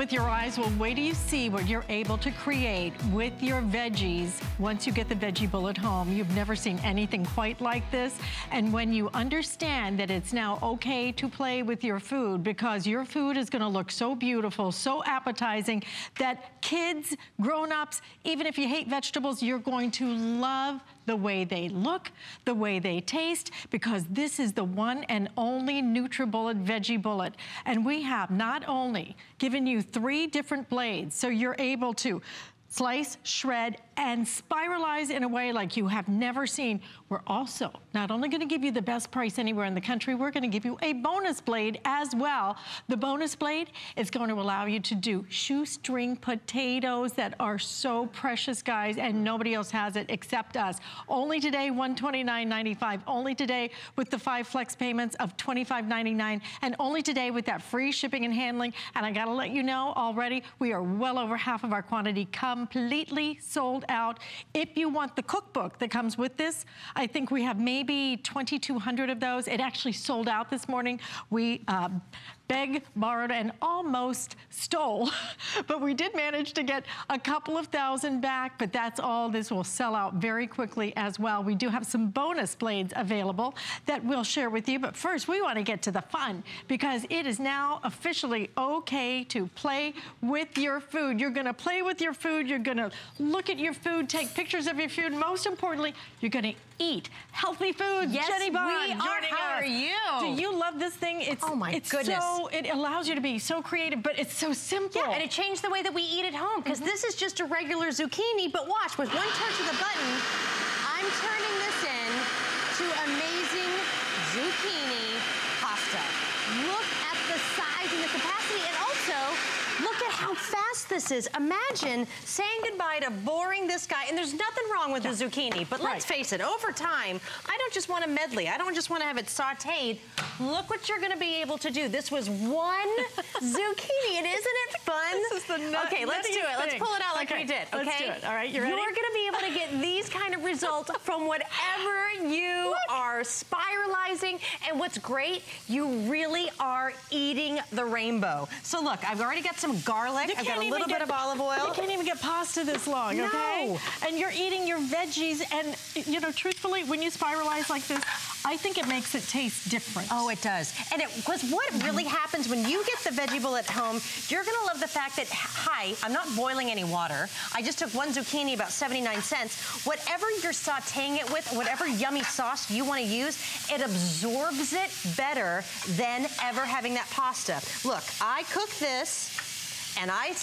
[SPEAKER 2] With your eyes. Well, wait till you see what you're able to create with your veggies once you get the Veggie Bullet home. You've never seen anything quite like this. And when you understand that it's now okay to play with your food because your food is gonna look so beautiful, so appetizing that kids, grown-ups, even if you hate vegetables, you're going to love the way they look, the way they taste, because this is the one and only NutriBullet Veggie Bullet. And we have not only given you three different blades, so you're able to slice, shred, and spiralize in a way like you have never seen. We're also not only gonna give you the best price anywhere in the country, we're gonna give you a bonus blade as well. The bonus blade is going to allow you to do shoestring potatoes that are so precious, guys, and nobody else has it except us. Only today, $129.95. Only today with the five flex payments of $25.99, and only today with that free shipping and handling. And I gotta let you know already, we are well over half of our quantity completely sold out. If you want the cookbook that comes with this, I think we have maybe 2,200 of those. It actually sold out this morning. We uh, begged, borrowed, and almost stole. but we did manage to get a couple of thousand back, but that's all. This will sell out very quickly as well. We do have some bonus blades available that we'll share with you. But first, we want to get to the fun because it is now officially okay to play with your food. You're going to play with your food. You're going to look at your food, take pictures of your food. Most importantly, you're going to eat healthy food.
[SPEAKER 6] Yes,
[SPEAKER 2] Jeni Bond
[SPEAKER 6] we are. How
[SPEAKER 2] us.
[SPEAKER 6] are you?
[SPEAKER 2] Do you love this thing? It's,
[SPEAKER 6] oh my
[SPEAKER 2] it's
[SPEAKER 6] goodness.
[SPEAKER 2] So, it allows you to be so creative, but it's so simple.
[SPEAKER 6] Yeah, and it changed the way that we eat at home because mm -hmm. this is just a regular zucchini, but watch, with one touch of the button, I'm turning this in to amazing zucchini pasta. Look at the size and the capacity, and also, look at how fast this is. Imagine saying goodbye to boring this guy, and there's nothing wrong with yeah. the zucchini, but let's face it, over time, I don't just want a medley. I don't just want to have it sauteed. Look what you're going to be able to do. This was one zucchini, and isn't it fun?
[SPEAKER 2] This is the nut
[SPEAKER 6] Okay, let's do it. Thing. Let's pull it out like
[SPEAKER 2] okay,
[SPEAKER 6] we did, okay?
[SPEAKER 2] Let's do it. All right, you ready?
[SPEAKER 6] You're going to be able to get these kind of results from whatever you look. are spiralizing, and what's great, you really are eating the rainbow. So look, I've already got some garlic. I've got a little
[SPEAKER 2] get,
[SPEAKER 6] bit of olive oil.
[SPEAKER 2] You can't even get pasta this long,
[SPEAKER 6] no.
[SPEAKER 2] okay? And you're eating your veggies, and you know, truthfully, when you spiralize like this, I think it makes it taste different.
[SPEAKER 6] Oh, it does. And it because what really happens when you get the Veggie at home, you're gonna love the fact that, hi, I'm not boiling any water. I just took one zucchini, about 79 cents. Whatever you're sauteing it with, whatever yummy sauce you wanna use, it absorbs it better than ever having that pasta. Look, I cook this and I,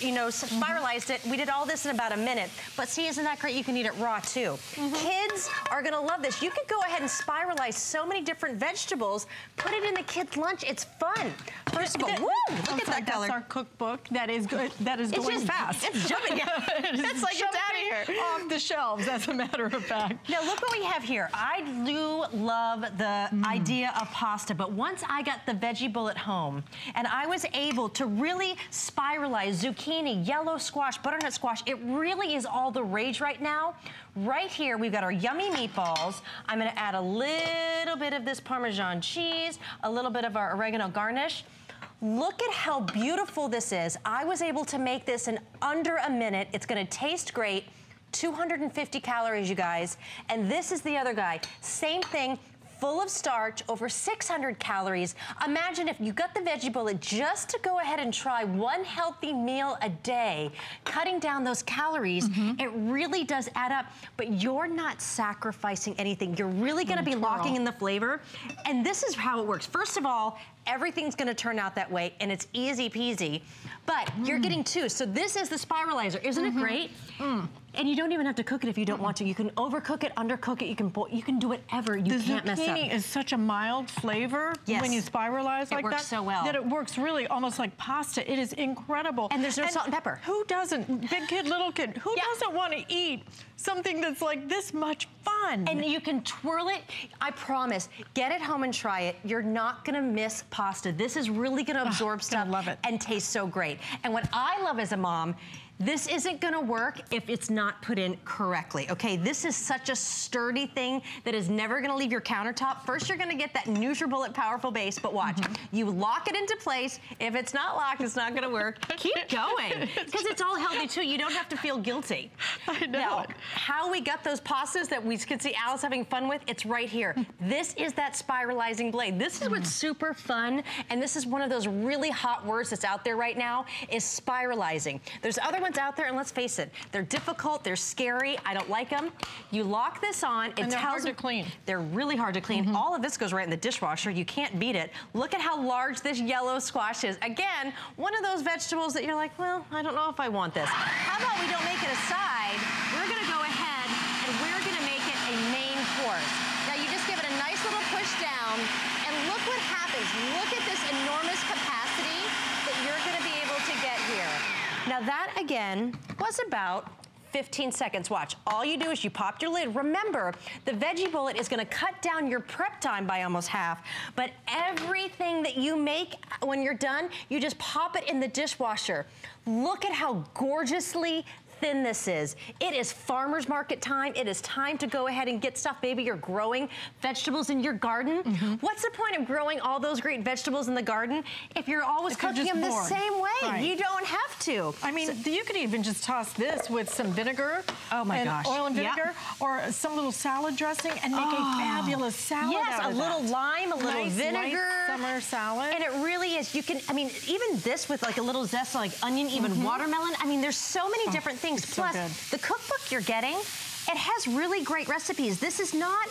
[SPEAKER 6] you know, spiralized it. We did all this in about a minute. But see, isn't that great? You can eat it raw too. Mm -hmm. Kids are gonna love this. You could go ahead and spiralize so many different vegetables, put it in the kids' lunch. It's fun. First of all, woo, look at that color.
[SPEAKER 2] That's our cookbook. That is good. That is
[SPEAKER 6] it's
[SPEAKER 2] going fast.
[SPEAKER 6] It's jumping. it's like it's out of here.
[SPEAKER 2] Off the shelves, as a matter of fact.
[SPEAKER 6] Now look what we have here. I do love the mm. idea of pasta, but once I got the veggie bullet home, and I was able to really spiralize zucchini, yellow squash, butternut squash. It really is all the rage right now. Right here, we've got our yummy meatballs. I'm gonna add a little bit of this Parmesan cheese, a little bit of our oregano garnish. Look at how beautiful this is. I was able to make this in under a minute. It's gonna taste great. 250 calories, you guys. And this is the other guy. Same thing, full of starch, over 600 calories. Imagine if you got the veggie bullet just to go ahead and try one healthy meal a day, cutting down those calories, mm -hmm. it really does add up, but you're not sacrificing anything. You're really gonna be locking in the flavor. And this is how it works. First of all, everything's gonna turn out that way and it's easy peasy, but mm. you're getting two. So this is the spiralizer. Isn't mm -hmm. it mm-hmm. great? Mm. And you don't even have to cook it if you don't want to. You can overcook it, undercook it. You can you can do whatever. You
[SPEAKER 2] the
[SPEAKER 6] can't mess up.
[SPEAKER 2] zucchini is such a mild flavor
[SPEAKER 6] yes.
[SPEAKER 2] when you spiralize
[SPEAKER 6] it
[SPEAKER 2] like
[SPEAKER 6] works
[SPEAKER 2] that.
[SPEAKER 6] so well.
[SPEAKER 2] That it works really almost like pasta. It is incredible.
[SPEAKER 6] And there's no and salt and pepper.
[SPEAKER 2] Who doesn't? Big kid, little kid. Who yeah. doesn't want to eat something that's like this much fun?
[SPEAKER 6] And you can twirl it. I promise. Get it home and try it. You're not gonna miss pasta. This is really gonna ah, absorb oh, stuff.
[SPEAKER 2] love it.
[SPEAKER 6] And taste so great. And what I love as a mom This isn't gonna work if it's not put in correctly, okay? This is such a sturdy thing that is never gonna leave your countertop. First, you're gonna get that NutriBullet powerful base, but watch. Mm -hmm. You lock it into place. If it's not locked, it's not gonna work. Keep going, because it's all healthy too. You don't have to feel guilty.
[SPEAKER 2] I know.
[SPEAKER 6] Now, how we got those pastas that we could see Alyce having fun with, it's right here. this is that spiralizing blade. This is what's super fun, and this is one of those really hot words that's out there right now, is spiralizing. There's other ones out there, and let's face it, they're difficult, they're scary, I don't like them. You lock this on, it
[SPEAKER 2] and they're
[SPEAKER 6] tells
[SPEAKER 2] hard to clean.
[SPEAKER 6] They're really hard to clean. Mm -hmm. All of this goes right in the dishwasher. You can't beat it. Look at how large this yellow squash is. Again, one of those vegetables that you're like, well, I don't know if I want this. How about we don't make it a side? We're gonna go ahead and we're gonna make it a main course. Now you just give it a nice little push down and look what happens. Look at this enormous capacity that you're gonna be able to get here. Now that, again, was about 15 seconds. Watch. All you do is you pop your lid. Remember, the Veggie Bullet is gonna cut down your prep time by almost half, but everything that you make uh, when you're done, you just pop it in the dishwasher. Look at how gorgeously thin this is. It is farmer's market time. It is time to go ahead and get stuff. Maybe you're growing vegetables in your garden. Mm -hmm. What's the point of growing all those great vegetables in the garden if you're always if cooking them bored. the same way? Right. You don't have to.
[SPEAKER 2] I mean, so, you could even just toss this with some vinegar.
[SPEAKER 6] Oh my
[SPEAKER 2] and
[SPEAKER 6] gosh.
[SPEAKER 2] Oil and vinegar yep. or some little salad dressing and make oh. a fabulous salad
[SPEAKER 6] Yes, a little
[SPEAKER 2] that.
[SPEAKER 6] lime, a little
[SPEAKER 2] nice,
[SPEAKER 6] vinegar.
[SPEAKER 2] summer salad.
[SPEAKER 6] And it really is. You can, I mean, even this with like a little zest like onion, even mm -hmm. watermelon. I mean, there's so many oh, different things. Plus, so the cookbook you're getting, it has really great recipes. This is not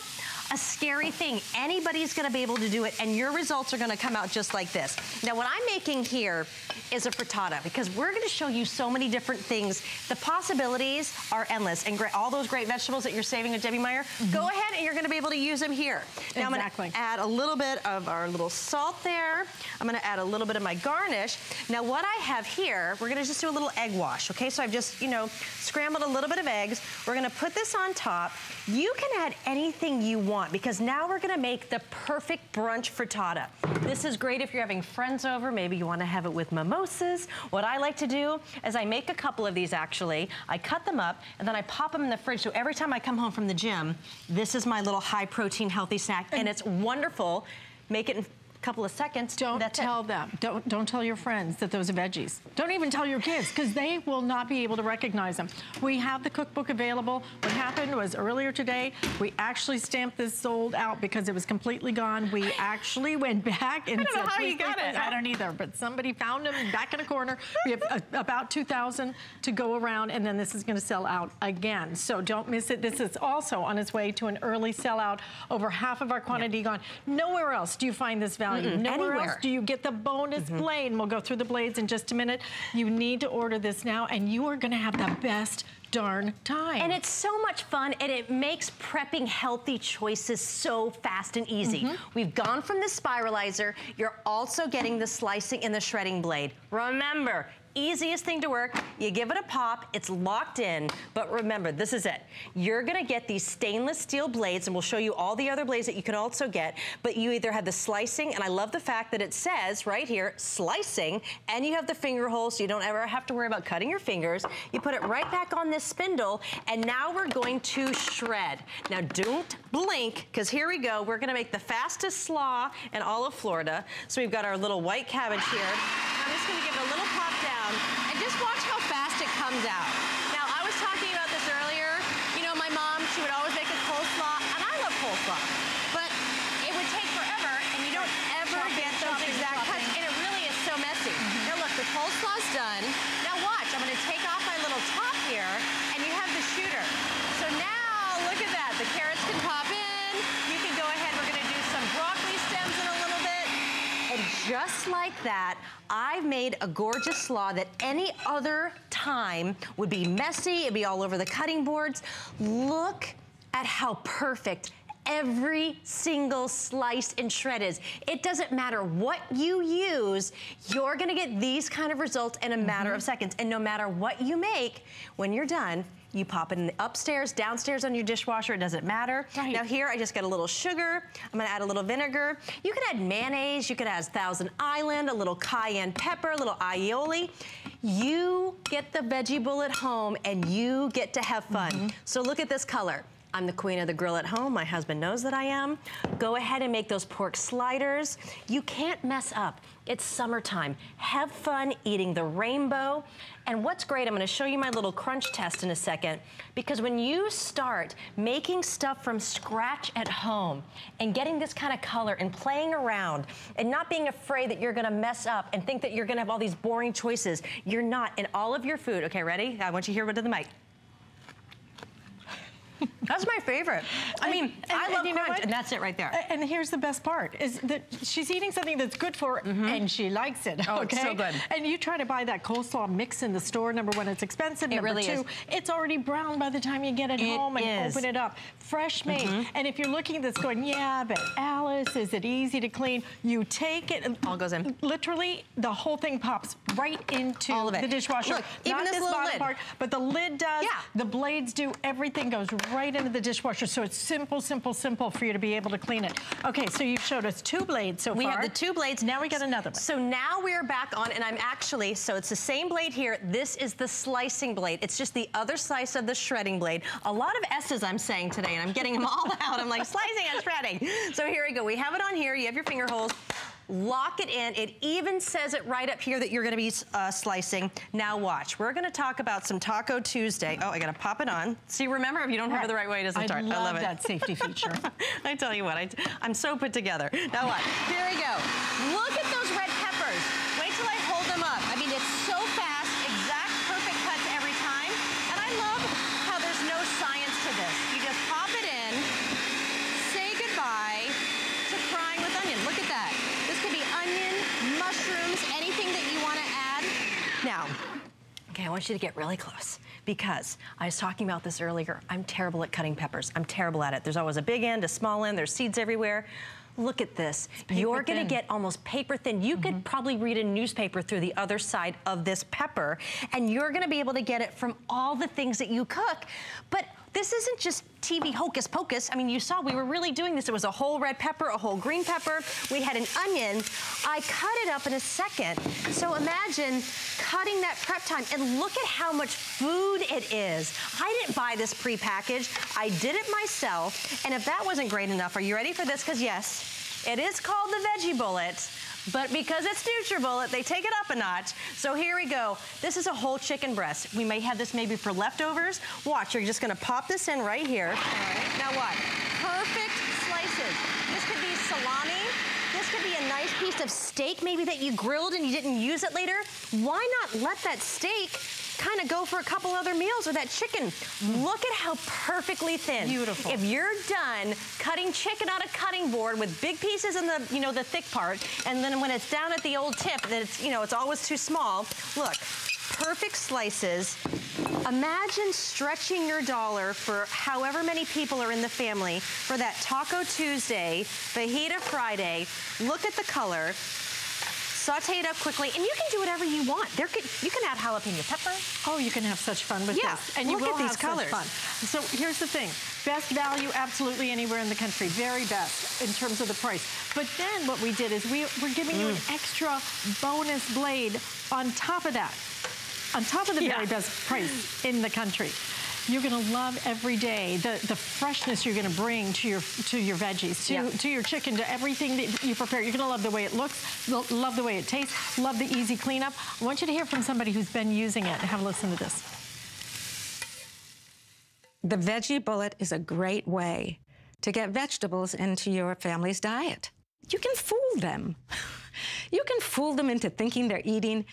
[SPEAKER 6] a scary thing. Anybody's gonna be able to do it and your results are gonna come out just like this. Now what I'm making here is a frittata because we're gonna show you so many different things. The possibilities are endless and all those great vegetables that you're saving with Debbie Meyer, mm -hmm. go ahead and you're gonna be able to use them here. Now
[SPEAKER 2] exactly.
[SPEAKER 6] I'm gonna add a little bit of our little salt there. I'm gonna add a little bit of my garnish. Now what I have here, we're gonna just do a little egg wash, okay? So I've just, you know, scrambled a little bit of eggs. We're gonna put this on top. You can add anything you want want because now we're gonna make the perfect brunch frittata. This is great if you're having friends over, maybe you wanna have it with mimosas. What I like to do is I make a couple of these actually, I cut them up and then I pop them in the fridge so every time I come home from the gym, this is my little high protein healthy snack and it's wonderful. Make it in couple of seconds.
[SPEAKER 2] Don't tell
[SPEAKER 6] it.
[SPEAKER 2] them. Don't don't tell your friends that those are veggies. Don't even tell your kids because they will not be able to recognize them. We have the cookbook available. What happened was earlier today, we actually stamped this sold out because it was completely gone. We actually went back and
[SPEAKER 6] I don't know how you got it.
[SPEAKER 2] I don't either, but somebody found them back in a corner. We have a, about 2,000 to go around and then this is gonna sell out again. So don't miss it. This is also on its way to an early sellout. Over half of our quantity yep. gone. Nowhere else do you find this value value. Mm -mm, Nowhere
[SPEAKER 6] anywhere.
[SPEAKER 2] else do you get the bonus mm -hmm. blade. We'll go through the blades in just a minute. You need to order this now and you are gonna have the best darn time.
[SPEAKER 6] And it's so much fun and it makes prepping healthy choices so fast and easy. Mm -hmm. We've gone from the spiralizer, you're also getting the slicing and the shredding blade. Remember, easiest thing to work. You give it a pop, it's locked in, but remember, this is it. You're gonna get these stainless steel blades, and we'll show you all the other blades that you can also get, but you either have the slicing, and I love the fact that it says right here, slicing, and you have the finger holes, so you don't ever have to worry about cutting your fingers. You put it right back on this spindle, and now we're going to shred. Now don't blink, because here we go. We're gonna make the fastest slaw in all of Florida. So we've got our little white cabbage here. I'm just gonna give it a little pop down and just watch how fast it comes out. Now, I was talking about this earlier. You know, my mom, she would always make a coleslaw, and I love coleslaw. But it would take forever, and you don't ever chopping, get those chopping, exact chopping. cuts, and it really is so messy. Mm -hmm. Now, look, the coleslaw's done. Now, watch. I'm going to take off my little top here, and you have the shooter. So now, look at that. The carrots can pop in. You can go ahead. We're going to do some broccoli stems in a little bit. And just like that, I've made a gorgeous slaw that any other time would be messy, it'd be all over the cutting boards. Look at how perfect every single slice and shred is. It doesn't matter what you use, you're gonna get these kind of results in a matter mm -hmm. of seconds. And no matter what you make, when you're done, you pop it in upstairs, downstairs on your dishwasher, it doesn't matter. Right. Now here, I just got a little sugar. I'm gonna add a little vinegar. You can add mayonnaise, you could add Thousand Island, a little cayenne pepper, a little aioli. You get the veggie bullet home and you get to have fun. Mm -hmm. So look at this color. I'm the queen of the grill at home. My husband knows that I am. Go ahead and make those pork sliders. You can't mess up. It's summertime. Have fun eating the rainbow. And what's great, I'm gonna show you my little crunch test in a second, because when you start making stuff from scratch at home and getting this kind of color and playing around and not being afraid that you're gonna mess up and think that you're gonna have all these boring choices, you're not in all of your food. Okay, ready? I want you to hear what to the mic. That's my favorite. I mean, and, I love and crunch, and that's it right there.
[SPEAKER 2] And here's the best part, is that she's eating something that's good for her, mm -hmm. and she likes it,
[SPEAKER 6] oh,
[SPEAKER 2] okay?
[SPEAKER 6] so good.
[SPEAKER 2] And you try to buy that coleslaw mix in the store, number one, it's expensive,
[SPEAKER 6] it
[SPEAKER 2] number
[SPEAKER 6] really
[SPEAKER 2] two,
[SPEAKER 6] is.
[SPEAKER 2] it's already brown by the time you get it, it home and is. open it up. Fresh made. Mm -hmm. And if you're looking at this going, yeah, but Alyce, is it easy to clean? You take it,
[SPEAKER 6] all goes in.
[SPEAKER 2] Literally, the whole thing pops right into the dishwasher.
[SPEAKER 6] Look, even
[SPEAKER 2] Not
[SPEAKER 6] this,
[SPEAKER 2] this
[SPEAKER 6] little
[SPEAKER 2] lid. part, but the lid does,
[SPEAKER 6] yeah.
[SPEAKER 2] the blades do, everything goes right into the dishwasher so it's simple, simple, simple for you to be able to clean it. Okay, so you've showed us two blades so
[SPEAKER 6] we
[SPEAKER 2] far.
[SPEAKER 6] We have the two blades.
[SPEAKER 2] Now we got another one.
[SPEAKER 6] So now we're back on, and I'm actually, so it's the same blade here. This is the slicing blade. It's just the other slice of the shredding blade. A lot of S's I'm saying today, and I'm getting them all out. I'm like, slicing and shredding. So here we go. We have it on here. You have your finger holes lock it in. It even says it right up here that you're gonna be uh, slicing. Now watch, we're gonna talk about some Taco Tuesday. Oh, I gotta pop it on. See, remember, if you don't have it the right way, it doesn't
[SPEAKER 2] I
[SPEAKER 6] start.
[SPEAKER 2] Love
[SPEAKER 6] I love
[SPEAKER 2] it. that safety feature.
[SPEAKER 6] I tell you what, I, I'm so put together. Now what, here we go. Look at those red peppers. Wait till I hold them up. I mean, it's so fast, exact perfect cuts every time. And I love how there's no science to this. You just pop it in, say goodbye to frying with onion. Look at that could be onion, mushrooms, anything that you want to add. Now, okay, I want you to get really close because I was talking about this earlier. I'm terrible at cutting peppers. I'm terrible at it. There's always a big end, a small end, there's seeds everywhere. Look at this. You're gonna get almost paper thin. You mm -hmm. could mm-hmm. probably read a newspaper through the other side of this pepper and you're gonna be able to get it from all the things that you cook. But this isn't just TV hocus pocus. I mean, you saw we were really doing this. It was a whole red pepper, a whole green pepper. We had an onion. I cut it up in a second. So imagine cutting that prep time and look at how much food it is. I didn't buy this pre-packaged. I did it myself. And if that wasn't great enough, are you ready for this? Because yes, it is called the Veggie Bullet. But because it's NutriBullet, they take it up a notch. So here we go. This is a whole chicken breast. We may have this maybe for leftovers. Watch, you're just gonna pop this in right here. Now what? Perfect slices. This could be salami. This could be a nice piece of steak maybe that you grilled and you didn't use it later. Why not let that steak kind of go for a couple other meals with that chicken. Mm. Look at how perfectly thin.
[SPEAKER 2] Beautiful.
[SPEAKER 6] If you're done cutting chicken on a cutting board with big pieces in the, you know, the thick part, and then when it's down at the old tip, that it's, you know, it's always too small, look, perfect slices. Imagine stretching your dollar for however many people are in the family for that Taco Tuesday, Fajita Friday. Look at the color. Saute it up quickly, and you can do whatever you want. There could, you can add jalapeno pepper.
[SPEAKER 2] Oh, you can have such fun with
[SPEAKER 6] yeah.
[SPEAKER 2] this.
[SPEAKER 6] And you will
[SPEAKER 2] at
[SPEAKER 6] these colors.
[SPEAKER 2] So here's the thing. Best value absolutely anywhere in the country. Very best in terms of the price. But then what we did is we, we're giving mm. you an mm. extra bonus blade on top of that. On top of the yeah. very best price in the country you're gonna love every day the, the freshness you're gonna bring to your to your veggies, to, yeah. to your chicken, to everything that you prepare. You're gonna love the way it looks, love the way it tastes, love the easy cleanup. I want you to hear from somebody who's been using it. Have a listen to this.
[SPEAKER 7] The Veggie Bullet is a great way to get vegetables into your family's diet. You can fool them. You can fool them into thinking they're eating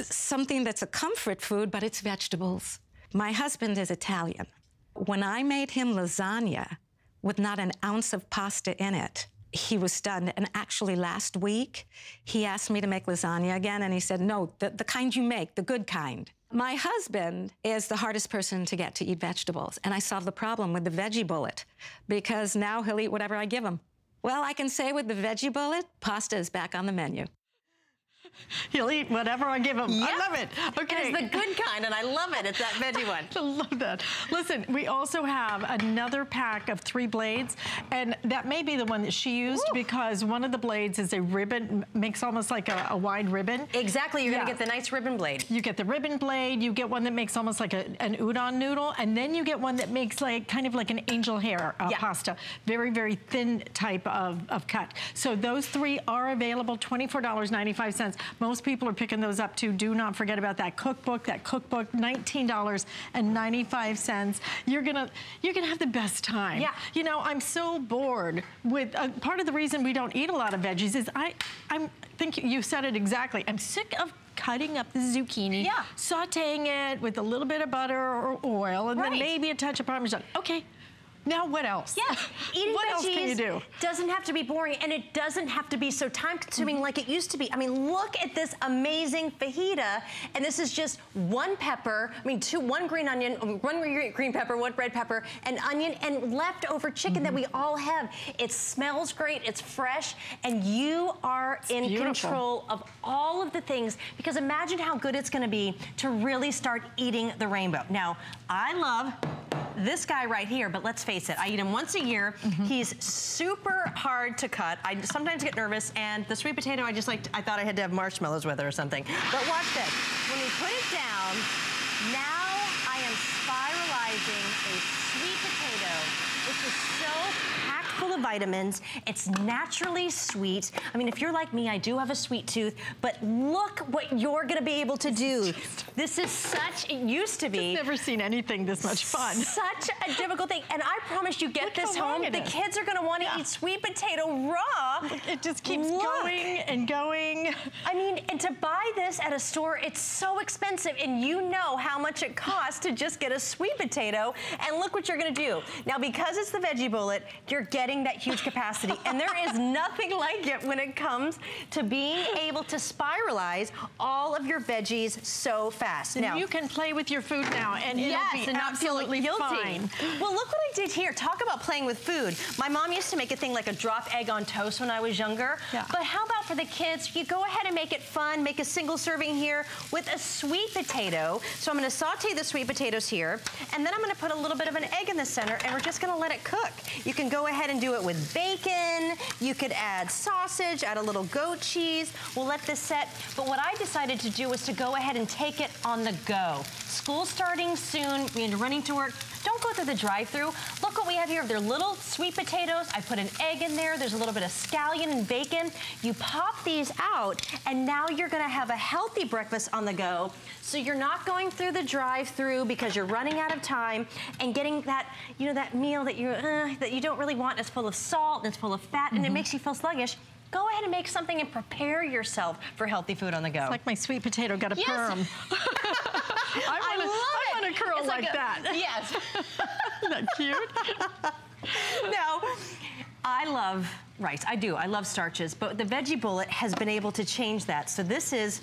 [SPEAKER 7] something that's a comfort food, but it's vegetables. My husband is Italian. When I made him lasagna with not an ounce of pasta in it, he was stunned. And actually, last week, he asked me to make lasagna again, and he said, No, the, the kind you make, the good kind. My husband is the hardest person to get to eat vegetables, and I solved the problem with the veggie bullet because now he'll eat whatever I give him. Well, I can say with the veggie bullet, pasta is back on the menu.
[SPEAKER 2] He'll eat whatever I give him.
[SPEAKER 6] Yep.
[SPEAKER 2] I love it. Okay.
[SPEAKER 6] It's the good kind, and I love it. It's that veggie one.
[SPEAKER 2] I love that. Listen, we also have another pack of three blades, and that may be the one that she used Ooh. because one of the blades is a ribbon, makes almost like a, a wide ribbon.
[SPEAKER 6] Exactly. You're yeah. going to get the nice ribbon blade.
[SPEAKER 2] You get the ribbon blade. You get one that makes almost like a, an udon noodle, and then you get one that makes like kind of like an angel hair uh, yeah. pasta. Very, very thin type of, of cut. So those three are available, $24.95. Most people are picking those up too. Do not forget about that cookbook. That cookbook, $19.95. You're gonna you're gonna have the best time.
[SPEAKER 6] Yeah.
[SPEAKER 2] You know, I'm so bored with uh, part of the reason we don't eat a lot of veggies is I I'm think you said it exactly. I'm sick of cutting up the zucchini,
[SPEAKER 6] yeah.
[SPEAKER 2] sauteing it with a little bit of butter or oil, and right. then maybe a touch of Parmesan. Okay, now what else?
[SPEAKER 6] Yeah, eating
[SPEAKER 2] what
[SPEAKER 6] veggies
[SPEAKER 2] else can you do?
[SPEAKER 6] doesn't have to be boring and it doesn't have to be so time consuming mm -hmm. like it used to be. I mean, look at this amazing fajita and this is just one pepper, I mean, two, one green onion, one green pepper, one red pepper, an onion and leftover chicken mm -hmm. that we all have. It smells great, it's fresh, and you are it's in beautiful. control of all of the things because imagine how good it's gonna be to really start eating the rainbow. Now, I love this guy right here, but let's face it, I eat him once a year. Mm -hmm. He's super hard to cut. I sometimes get nervous, and the sweet potato, I just like, I thought I had to have marshmallows with it or something. But watch this. When we put it down, now I am spiralizing a sweet potato, which is so packed full of vitamins. It's naturally sweet. I mean, if you're like me, I do have a sweet tooth, but look what you're gonna be able to do. This is such, it used to be.
[SPEAKER 2] I've never seen anything this much fun.
[SPEAKER 6] Such a difficult thing. And I promise you get look this home, the is. kids are gonna wanna yeah. eat sweet potato raw.
[SPEAKER 2] It just keeps look. going and going.
[SPEAKER 6] I mean, and to buy this at a store, it's so expensive and you know how much it costs to just get a sweet potato. And look what you're gonna do. Now, because it's the veggie bullet, you're getting that huge capacity. and there is nothing like it when it comes to being able to spiralize all of your veggies so fast.
[SPEAKER 2] Now, you can play with your food now and yes, and not feel guilty. Fine.
[SPEAKER 6] Well, look what I did here. Talk about playing with food. My mom used to make a thing like a drop egg on toast when I was younger. Yeah. But how about for the kids, you go ahead and make it fun, make a single serving here with a sweet potato. So I'm gonna saute the sweet potatoes here, and then I'm gonna put a little bit of an egg in the center, and we're just gonna let it cook. You can go ahead and and it with bacon. You could add sausage, add a little goat cheese. We'll let this set. But what I decided to do was to go ahead and take it on the go. School starting soon, we're running to work. Don't go through the drive-through. Look what we have here. They're little sweet potatoes. I put an egg in there. There's a little bit of scallion and bacon. You pop these out, and now you're gonna have a healthy breakfast on the go. So you're not going through the drive-through because you're running out of time and getting that, you know, that meal that you uh, that you don't really want. It's full of salt and it's full of fat, mm -hmm. and it mm-hmm. makes you feel sluggish go ahead and make something and prepare yourself for healthy food on the go.
[SPEAKER 2] It's like my sweet potato got a
[SPEAKER 6] yes.
[SPEAKER 2] perm. I, wanna, I, love I want a curl like, like a, that.
[SPEAKER 6] Yes.
[SPEAKER 2] Isn't that cute?
[SPEAKER 6] now, I love rice. I do. I love starches. But the Veggie Bullet has been able to change that. So this is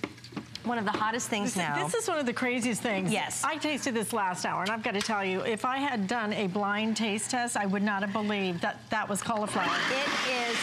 [SPEAKER 6] one of the hottest things
[SPEAKER 2] this,
[SPEAKER 6] now.
[SPEAKER 2] This is one of the craziest things.
[SPEAKER 6] Yes.
[SPEAKER 2] I tasted this last hour, and I've got to tell you, if I had done a blind taste test, I would not have believed that that was cauliflower.
[SPEAKER 6] It is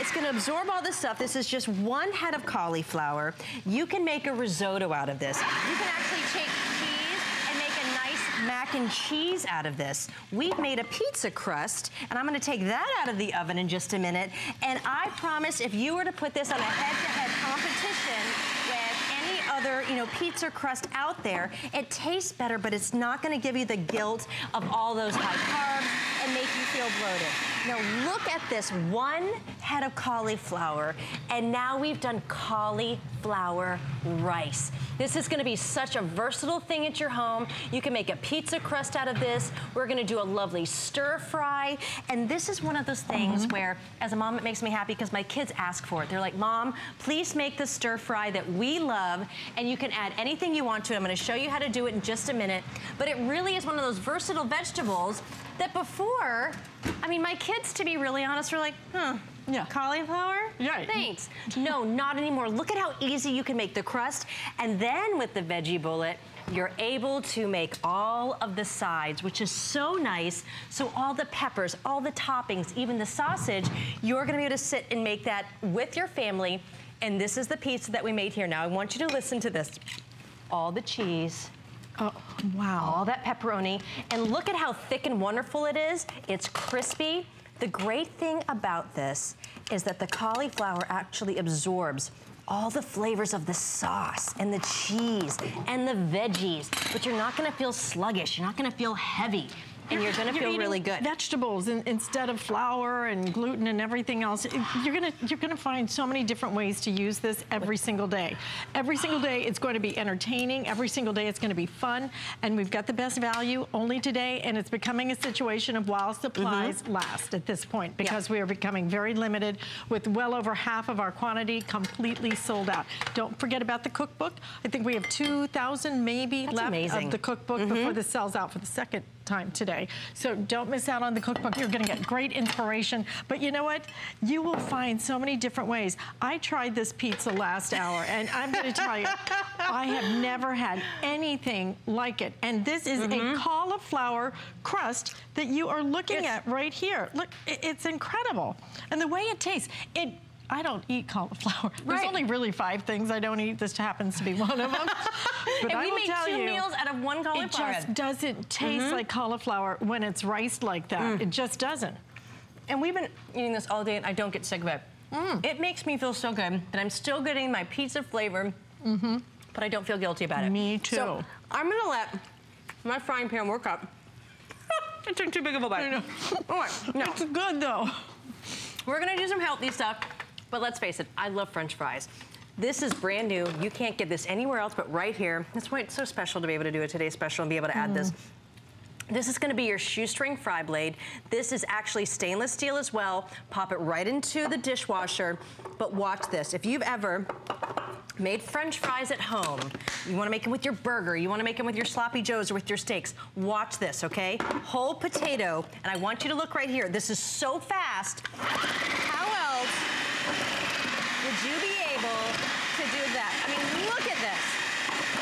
[SPEAKER 6] It's gonna absorb all this stuff. This is just one head of cauliflower. You can make a risotto out of this. You can actually take cheese and make a nice mac and cheese out of this. We've made a pizza crust, and I'm gonna take that out of the oven in just a minute. And I promise if you were to put this on a head-to-head -head competition other, you know, pizza crust out there, it tastes better, but it's not gonna give you the guilt of all those high carbs and make you feel bloated. Now look at this, one head of cauliflower, and now we've done cauliflower rice. This is gonna be such a versatile thing at your home. You can make a pizza crust out of this. We're gonna do a lovely stir fry. And this is one of those things mm -hmm. where, as a mom, it makes me happy because my kids ask for it. They're like, Mom, please make the stir fry that we love, and you can add anything you want to. I'm gonna show you how to do it in just a minute. But it really is one of those versatile vegetables that before, I mean, my kids, to be really honest, were like, huh,
[SPEAKER 2] Yeah.
[SPEAKER 6] cauliflower?
[SPEAKER 2] Yeah.
[SPEAKER 6] Thanks. No, not anymore. Look at how easy you can make the crust. And then with the veggie bullet, you're able to make all of the sides, which is so nice. So all the peppers, all the toppings, even the sausage, you're gonna be able to sit and make that with your family. And this is the pizza that we made here. Now I want you to listen to this. All the cheese,
[SPEAKER 2] Oh, wow.
[SPEAKER 6] all that pepperoni. And look at how thick and wonderful it is. It's crispy. The great thing about this is that the cauliflower actually absorbs all the flavors of the sauce and the cheese and the veggies, but you're not gonna feel sluggish. You're not gonna feel heavy. And you're gonna feel really good.
[SPEAKER 2] Vegetables in, instead of flour and gluten and everything else. You're gonna you're gonna find so many different ways to use this every single day. Every single day it's going to be entertaining. Every single day it's going to be fun. And we've got the best value only today. And it's becoming a situation of while supplies
[SPEAKER 6] Mm-hmm.
[SPEAKER 2] last at this point because we are becoming very limited with well over half of our quantity completely sold out. Don't forget about the cookbook. I think we have 2,000 maybe
[SPEAKER 6] That's
[SPEAKER 2] left
[SPEAKER 6] amazing.
[SPEAKER 2] Of the cookbook before this sells out for the second time today. So don't miss out on the cookbook. You're gonna get great inspiration. But you know what? You will find so many different ways. I tried this pizza last hour and I'm gonna tell you, I have never had anything like it. And this is
[SPEAKER 6] Mm-hmm.
[SPEAKER 2] a cauliflower crust that you are looking
[SPEAKER 6] It's-
[SPEAKER 2] at right here. Look, it's incredible. And the way it tastes, it I don't eat cauliflower. There's only really five things I don't eat. This happens to be one of them. But
[SPEAKER 6] and
[SPEAKER 2] I
[SPEAKER 6] we
[SPEAKER 2] tell
[SPEAKER 6] two
[SPEAKER 2] you,
[SPEAKER 6] meals out of one cauliflower.
[SPEAKER 2] it
[SPEAKER 6] just
[SPEAKER 2] doesn't taste mm-hmm. like cauliflower when it's riced like that. Mm. It just doesn't.
[SPEAKER 6] And we've been eating this all day and I don't get sick of it. Mm. It makes me feel so good that I'm still getting my pizza flavor, mm-hmm. but I don't feel guilty about it.
[SPEAKER 2] Me too.
[SPEAKER 6] So I'm gonna let my frying pan work up. I took too big of a bite. All right, now
[SPEAKER 2] It's good though.
[SPEAKER 6] we're gonna do some healthy stuff, but let's face it, I love French fries. This is brand new. You can't get this anywhere else but right here. That's why it's so special to be able to do a Today Special and be able to add this. This is gonna be your shoestring fry blade. This is actually stainless steel as well. Pop it right into the dishwasher. But watch this. If you've ever made french fries at home, you wanna make them with your burger, you wanna make them with your sloppy joes or with your steaks, watch this, okay? Whole potato, and I want you to look right here. This is so fast. How else would you be able to do that? I mean, look at this.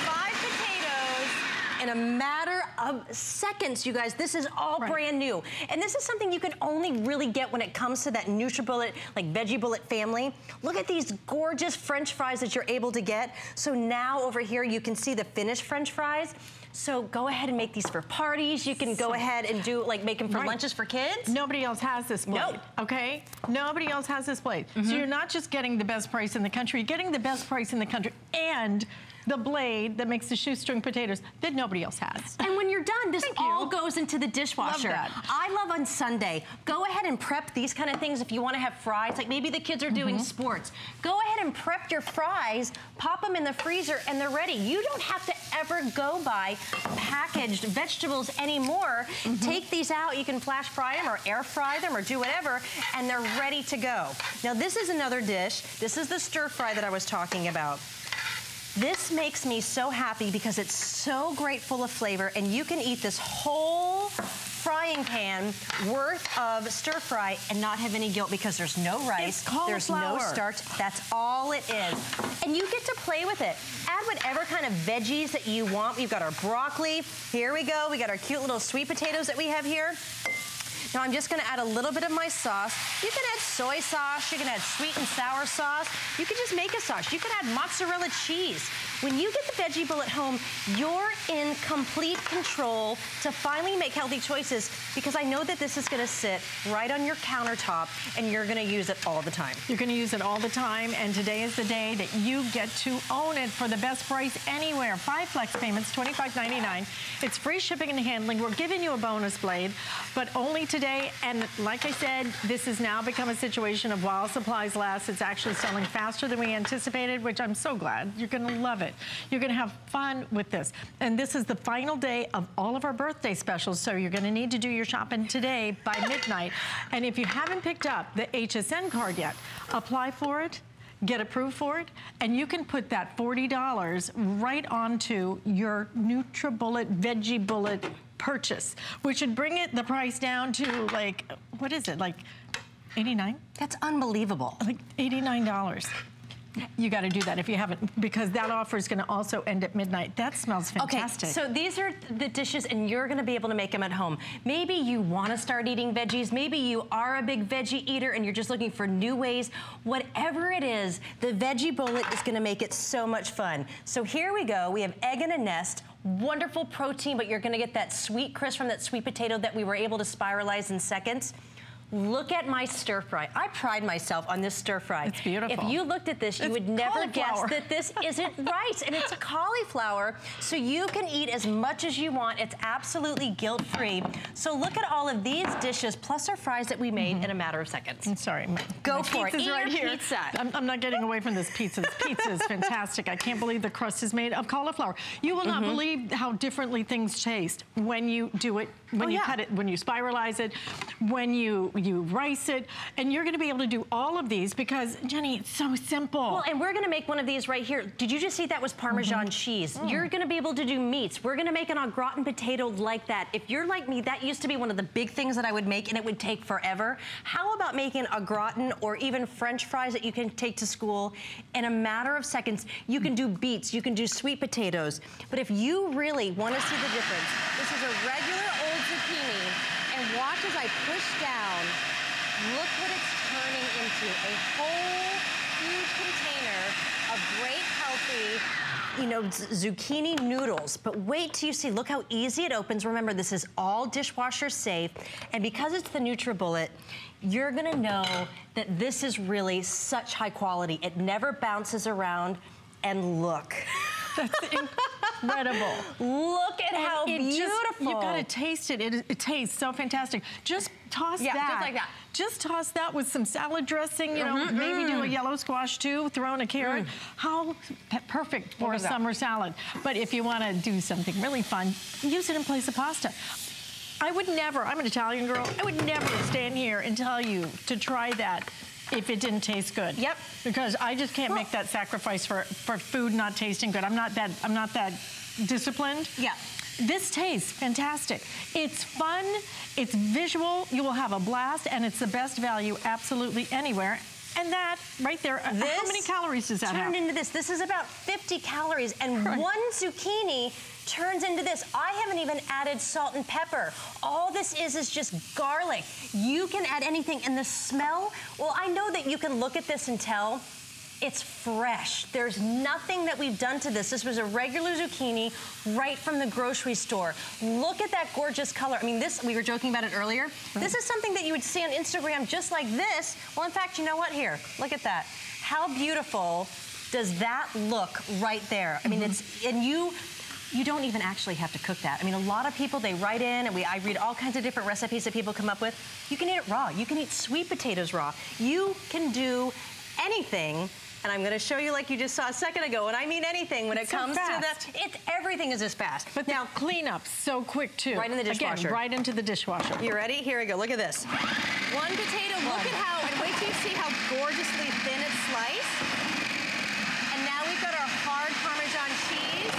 [SPEAKER 6] Five potatoes in a matter of seconds, you guys. This is all
[SPEAKER 2] Right.
[SPEAKER 6] brand new. And this is something you can only really get when it comes to that NutriBullet, like Veggie Bullet family. Look at these gorgeous French fries that you're able to get. So now over here, you can see the finished French fries. So go ahead and make these for parties. You can go ahead and do, like, make them for
[SPEAKER 2] Right.
[SPEAKER 6] lunches for kids.
[SPEAKER 2] Nobody else has this blade,
[SPEAKER 6] No.
[SPEAKER 2] okay? Nobody else has this blade. So mm-hmm. you're not just getting the best price in the country, you're getting the best price in the country and the blade that makes the shoestring potatoes that nobody else has.
[SPEAKER 6] And when you're done, this
[SPEAKER 2] Thank
[SPEAKER 6] all
[SPEAKER 2] you.
[SPEAKER 6] goes into the dishwasher.
[SPEAKER 2] that.
[SPEAKER 6] I love on Sunday. Go ahead and prep these kind of things if you want to have fries. Like maybe the kids are doing
[SPEAKER 2] Mm-hmm.
[SPEAKER 6] sports. Go ahead and prep your fries, pop them in the freezer, and they're ready. You don't have to ever go buy packaged vegetables anymore.
[SPEAKER 2] Mm-hmm.
[SPEAKER 6] Take these out. You can flash fry them or air fry them or do whatever, and they're ready to go. Now, this is another dish. This is the stir fry that I was talking about. This makes me so happy because it's so great full of flavor and you can eat this whole frying pan worth of stir fry and not have any guilt because there's no rice, there's no starch, that's all it is. And you get to play with it. Add whatever kind of veggies that you want. We've got our broccoli, here we go. We got our cute little sweet potatoes that we have here. Now I'm just gonna add a little bit of my sauce. You can add soy sauce, you can add sweet and sour sauce. You can just make a sauce. You can add mozzarella cheese. When you get the veggie bullet at home, you're in complete control to finally make healthy choices because I know that this is gonna sit right on your countertop and you're gonna use it all the time.
[SPEAKER 2] You're gonna use it all the time, and today is the day that you get to own it for the best price anywhere. Five flex payments, $25.99. It's free shipping and handling. We're giving you a bonus blade, but only today. And like I said, this has now become a situation of while supplies last, it's actually selling faster than we anticipated, which I'm so glad. You're gonna love it. You're gonna have fun with this. And this is the final day of all of our birthday specials, so you're gonna need to do your shopping today by midnight. And if you haven't picked up the HSN card yet, apply for it, get approved for it, and you can put that $40 right onto your NutriBullet Veggie Bullet purchase, which would bring it the price down to like, what is it, like 89?
[SPEAKER 6] That's unbelievable.
[SPEAKER 2] Like $89. You got to do that if you haven't, because that offer is going to also end at midnight. That smells fantastic.
[SPEAKER 6] Okay, so these are the dishes and you're gonna be able to make them at home. Maybe you wanna start eating veggies. Maybe you are a big veggie eater and you're just looking for new ways. Whatever it is, the veggie bullet is gonna make it so much fun. So here we go. We have egg in a nest, wonderful protein, but you're gonna get that sweet crisp from that sweet potato that we were able to spiralize in seconds. Look at my stir fry. I pride myself on this stir fry.
[SPEAKER 2] It's beautiful.
[SPEAKER 6] If you looked at this, you
[SPEAKER 2] It's
[SPEAKER 6] would never guess that this isn't right. And it's cauliflower, so you can eat as much as you want. It's absolutely guilt-free. So look at all of these dishes, plus our fries that we made mm-hmm. in a matter of seconds.
[SPEAKER 2] I'm sorry. my-
[SPEAKER 6] Go
[SPEAKER 2] my
[SPEAKER 6] for it. Eat
[SPEAKER 2] right
[SPEAKER 6] your
[SPEAKER 2] here.
[SPEAKER 6] pizza.
[SPEAKER 2] I'm, I'm not getting away from this pizza. This pizza is fantastic. I can't believe the crust is made of cauliflower. You will not mm-hmm. believe how differently things taste when you do it, when
[SPEAKER 6] Oh,
[SPEAKER 2] you
[SPEAKER 6] yeah.
[SPEAKER 2] cut it, when you spiralize it, when you, you rice it. And you're going to be able to do all of these because, Jeni, it's so simple.
[SPEAKER 6] Well, and we're gonna make one of these right here. Did you just see that was Parmesan mm-hmm. cheese? Mm. You're gonna be able to do meats. We're gonna make an au gratin potato like that. If you're like me, that used to be one of the big things that I would make and it would take forever. How about making a gratin or even french fries that you can take to school in a matter of seconds? You can do beets, you can do sweet potatoes. But if you really wanna see the difference, this is a regular old zucchini watch as I push down Look what it's turning into, a whole huge container of great healthy, you know, zucchini noodles. But wait till you see, look how easy it opens. Remember, this is all dishwasher safe. And because it's the NutriBullet, you're gonna know that this is really such high quality. It never bounces around. And look,
[SPEAKER 2] That's incredible.
[SPEAKER 6] look at how
[SPEAKER 2] it
[SPEAKER 6] beautiful.
[SPEAKER 2] Just, you've got to taste it. it. It tastes so fantastic. Just toss
[SPEAKER 6] Yeah,
[SPEAKER 2] that.
[SPEAKER 6] just like that.
[SPEAKER 2] Just toss that with some salad dressing, you know,
[SPEAKER 6] Mm-hmm,
[SPEAKER 2] maybe do a yellow squash too, throw in a carrot. How perfect for
[SPEAKER 6] Mm.
[SPEAKER 2] A
[SPEAKER 6] at that.
[SPEAKER 2] summer salad. But if you want to do something really fun, use it in place of pasta. I would never, I'm an Italian girl, I would never stand here and tell you to try that if it didn't taste good.
[SPEAKER 6] Yep.
[SPEAKER 2] Because I just can't
[SPEAKER 6] Well-
[SPEAKER 2] make that sacrifice for, for food not tasting good. I'm not that, I'm not that disciplined.
[SPEAKER 6] Yeah.
[SPEAKER 2] This tastes fantastic. It's fun, it's visual, you will have a blast, and it's the best value absolutely anywhere. And that right there, uh, how many calories does that have?
[SPEAKER 6] turned into this. This is about 50 calories, and
[SPEAKER 2] Right.
[SPEAKER 6] one zucchini turns into this. I haven't even added salt and pepper. All this is is just garlic. You can add anything, and the smell, well, I know that you can look at this and tell it's fresh. There's nothing that we've done to this. This was a regular zucchini right from the grocery store. Look at that gorgeous color. I mean, this, we were joking about it earlier. This is something that you would see on Instagram just like this. Well, in fact, you know what? Here, look at that. How beautiful does that look right there? I mean, mm-hmm. it's, and you, you don't even actually have to cook that. I mean, a lot of people, they write in and we, I read all kinds of different recipes that people come up with. You can eat it raw. You can eat sweet potatoes raw. You can do anything. And I'm gonna show you like you just saw a second ago. And I mean anything when
[SPEAKER 2] It's
[SPEAKER 6] it comes
[SPEAKER 2] fast.
[SPEAKER 6] to the, it's, everything is as fast.
[SPEAKER 2] But now cleanup so quick too.
[SPEAKER 6] Right in the dishwasher.
[SPEAKER 2] Again, right into the dishwasher.
[SPEAKER 6] You ready? Here we go. Look at this. One potato. Look at how, and wait till you see how gorgeously thin it's sliced. And now we've got our hard Parmesan cheese.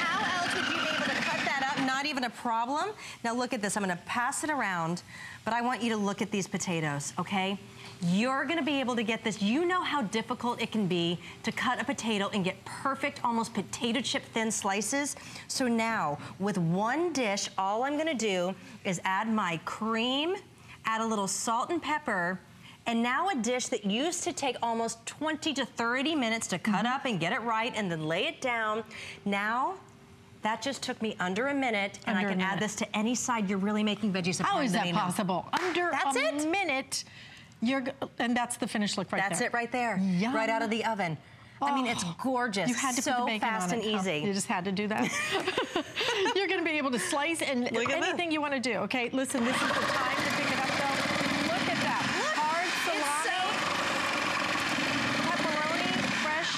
[SPEAKER 6] How else would you be able to cut that up? Not even a problem. Now look at this. I'm gonna pass it around, but I want you to look at these potatoes, okay? You're gonna be able to get this. You know how difficult it can be to cut a potato and get perfect, almost potato chip thin slices. So now, with one dish, all I'm gonna do is add my cream, add a little salt and pepper, and now a dish that used to take almost 20 to 30 minutes to cut mm-hmm. up and get it right and then lay it down. Now, that just took me under a minute, and
[SPEAKER 2] Under
[SPEAKER 6] I
[SPEAKER 2] a
[SPEAKER 6] can add this to any side you're really making veggies.
[SPEAKER 2] How is that possible? Under
[SPEAKER 6] That's
[SPEAKER 2] a
[SPEAKER 6] it.
[SPEAKER 2] minute, you're, g- and that's the finished look right
[SPEAKER 6] That's
[SPEAKER 2] there.
[SPEAKER 6] That's it right there,
[SPEAKER 2] Yum.
[SPEAKER 6] right out of the oven. I mean, it's
[SPEAKER 2] Oh,
[SPEAKER 6] gorgeous.
[SPEAKER 2] You had to
[SPEAKER 6] so
[SPEAKER 2] put the bacon
[SPEAKER 6] fast
[SPEAKER 2] on
[SPEAKER 6] and
[SPEAKER 2] it, huh?
[SPEAKER 6] easy.
[SPEAKER 2] You just had to do that. You're going to be able to slice and
[SPEAKER 6] Look that.
[SPEAKER 2] anything you want to do. Okay, listen, this is the time to pick it up though. Look at that. Hard salami, pepperoni, fresh,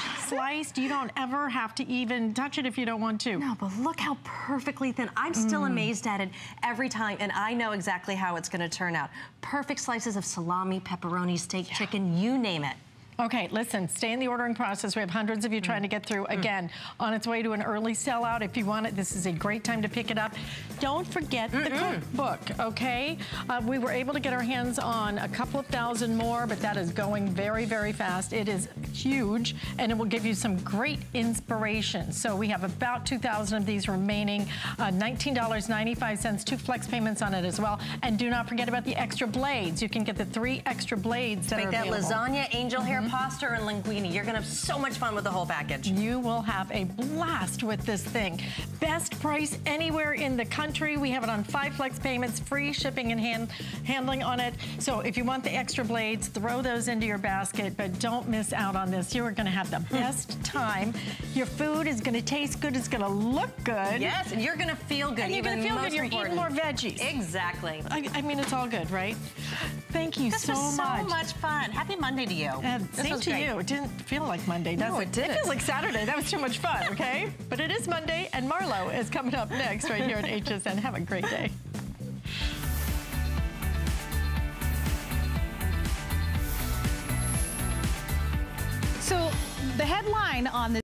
[SPEAKER 2] sliced. You don't ever have to even touch it if you don't want to.
[SPEAKER 6] No, but look how perfectly thin. I'm still
[SPEAKER 2] Mm.
[SPEAKER 6] amazed at it every time, and I know exactly how it's gonna turn out. Perfect slices of salami, pepperoni, steak, chicken, you name it.
[SPEAKER 2] Okay, listen, stay in the ordering process. We have hundreds of you trying to get through. Again, on its way to an early sellout. If you want it, this is a great time to pick it up. Don't forget the cookbook, okay? Uh, we were able to get our hands on a couple of thousand more, but that is going very, very fast. It is huge, and it will give you some great inspiration. So we have about 2,000 of these remaining. Uh, $19.95, two flex payments on it as well. And do not forget about the extra blades. You can get the three extra blades that
[SPEAKER 6] Make
[SPEAKER 2] are
[SPEAKER 6] that
[SPEAKER 2] available.
[SPEAKER 6] lasagna, angel hair pasta, or linguine. You're gonna have so much fun with the whole package.
[SPEAKER 2] You will have a blast with this thing. Best price anywhere in the country. We have it on five flex payments, free shipping and hand, handling on it. So if you want the extra blades, throw those into your basket, but don't miss out on this. You are gonna have the hmm. best time. Your food is gonna taste good, it's gonna look good.
[SPEAKER 6] Yes, and you're gonna feel good.
[SPEAKER 2] And you're
[SPEAKER 6] even
[SPEAKER 2] gonna feel good, you're eating more veggies.
[SPEAKER 6] Exactly.
[SPEAKER 2] I, I mean, it's all good, right? Thank you
[SPEAKER 6] This
[SPEAKER 2] so
[SPEAKER 6] was so
[SPEAKER 2] much.
[SPEAKER 6] much fun. Happy Monday to you.
[SPEAKER 2] And
[SPEAKER 6] This
[SPEAKER 2] same to
[SPEAKER 6] great.
[SPEAKER 2] you. It didn't feel like Monday, does
[SPEAKER 6] No,
[SPEAKER 2] it?
[SPEAKER 6] it didn't.
[SPEAKER 2] It feels like Saturday. That was too much fun, okay? but it is Monday, and Marlo is coming up next right here at HSN. Have a great day.
[SPEAKER 8] So the headline on the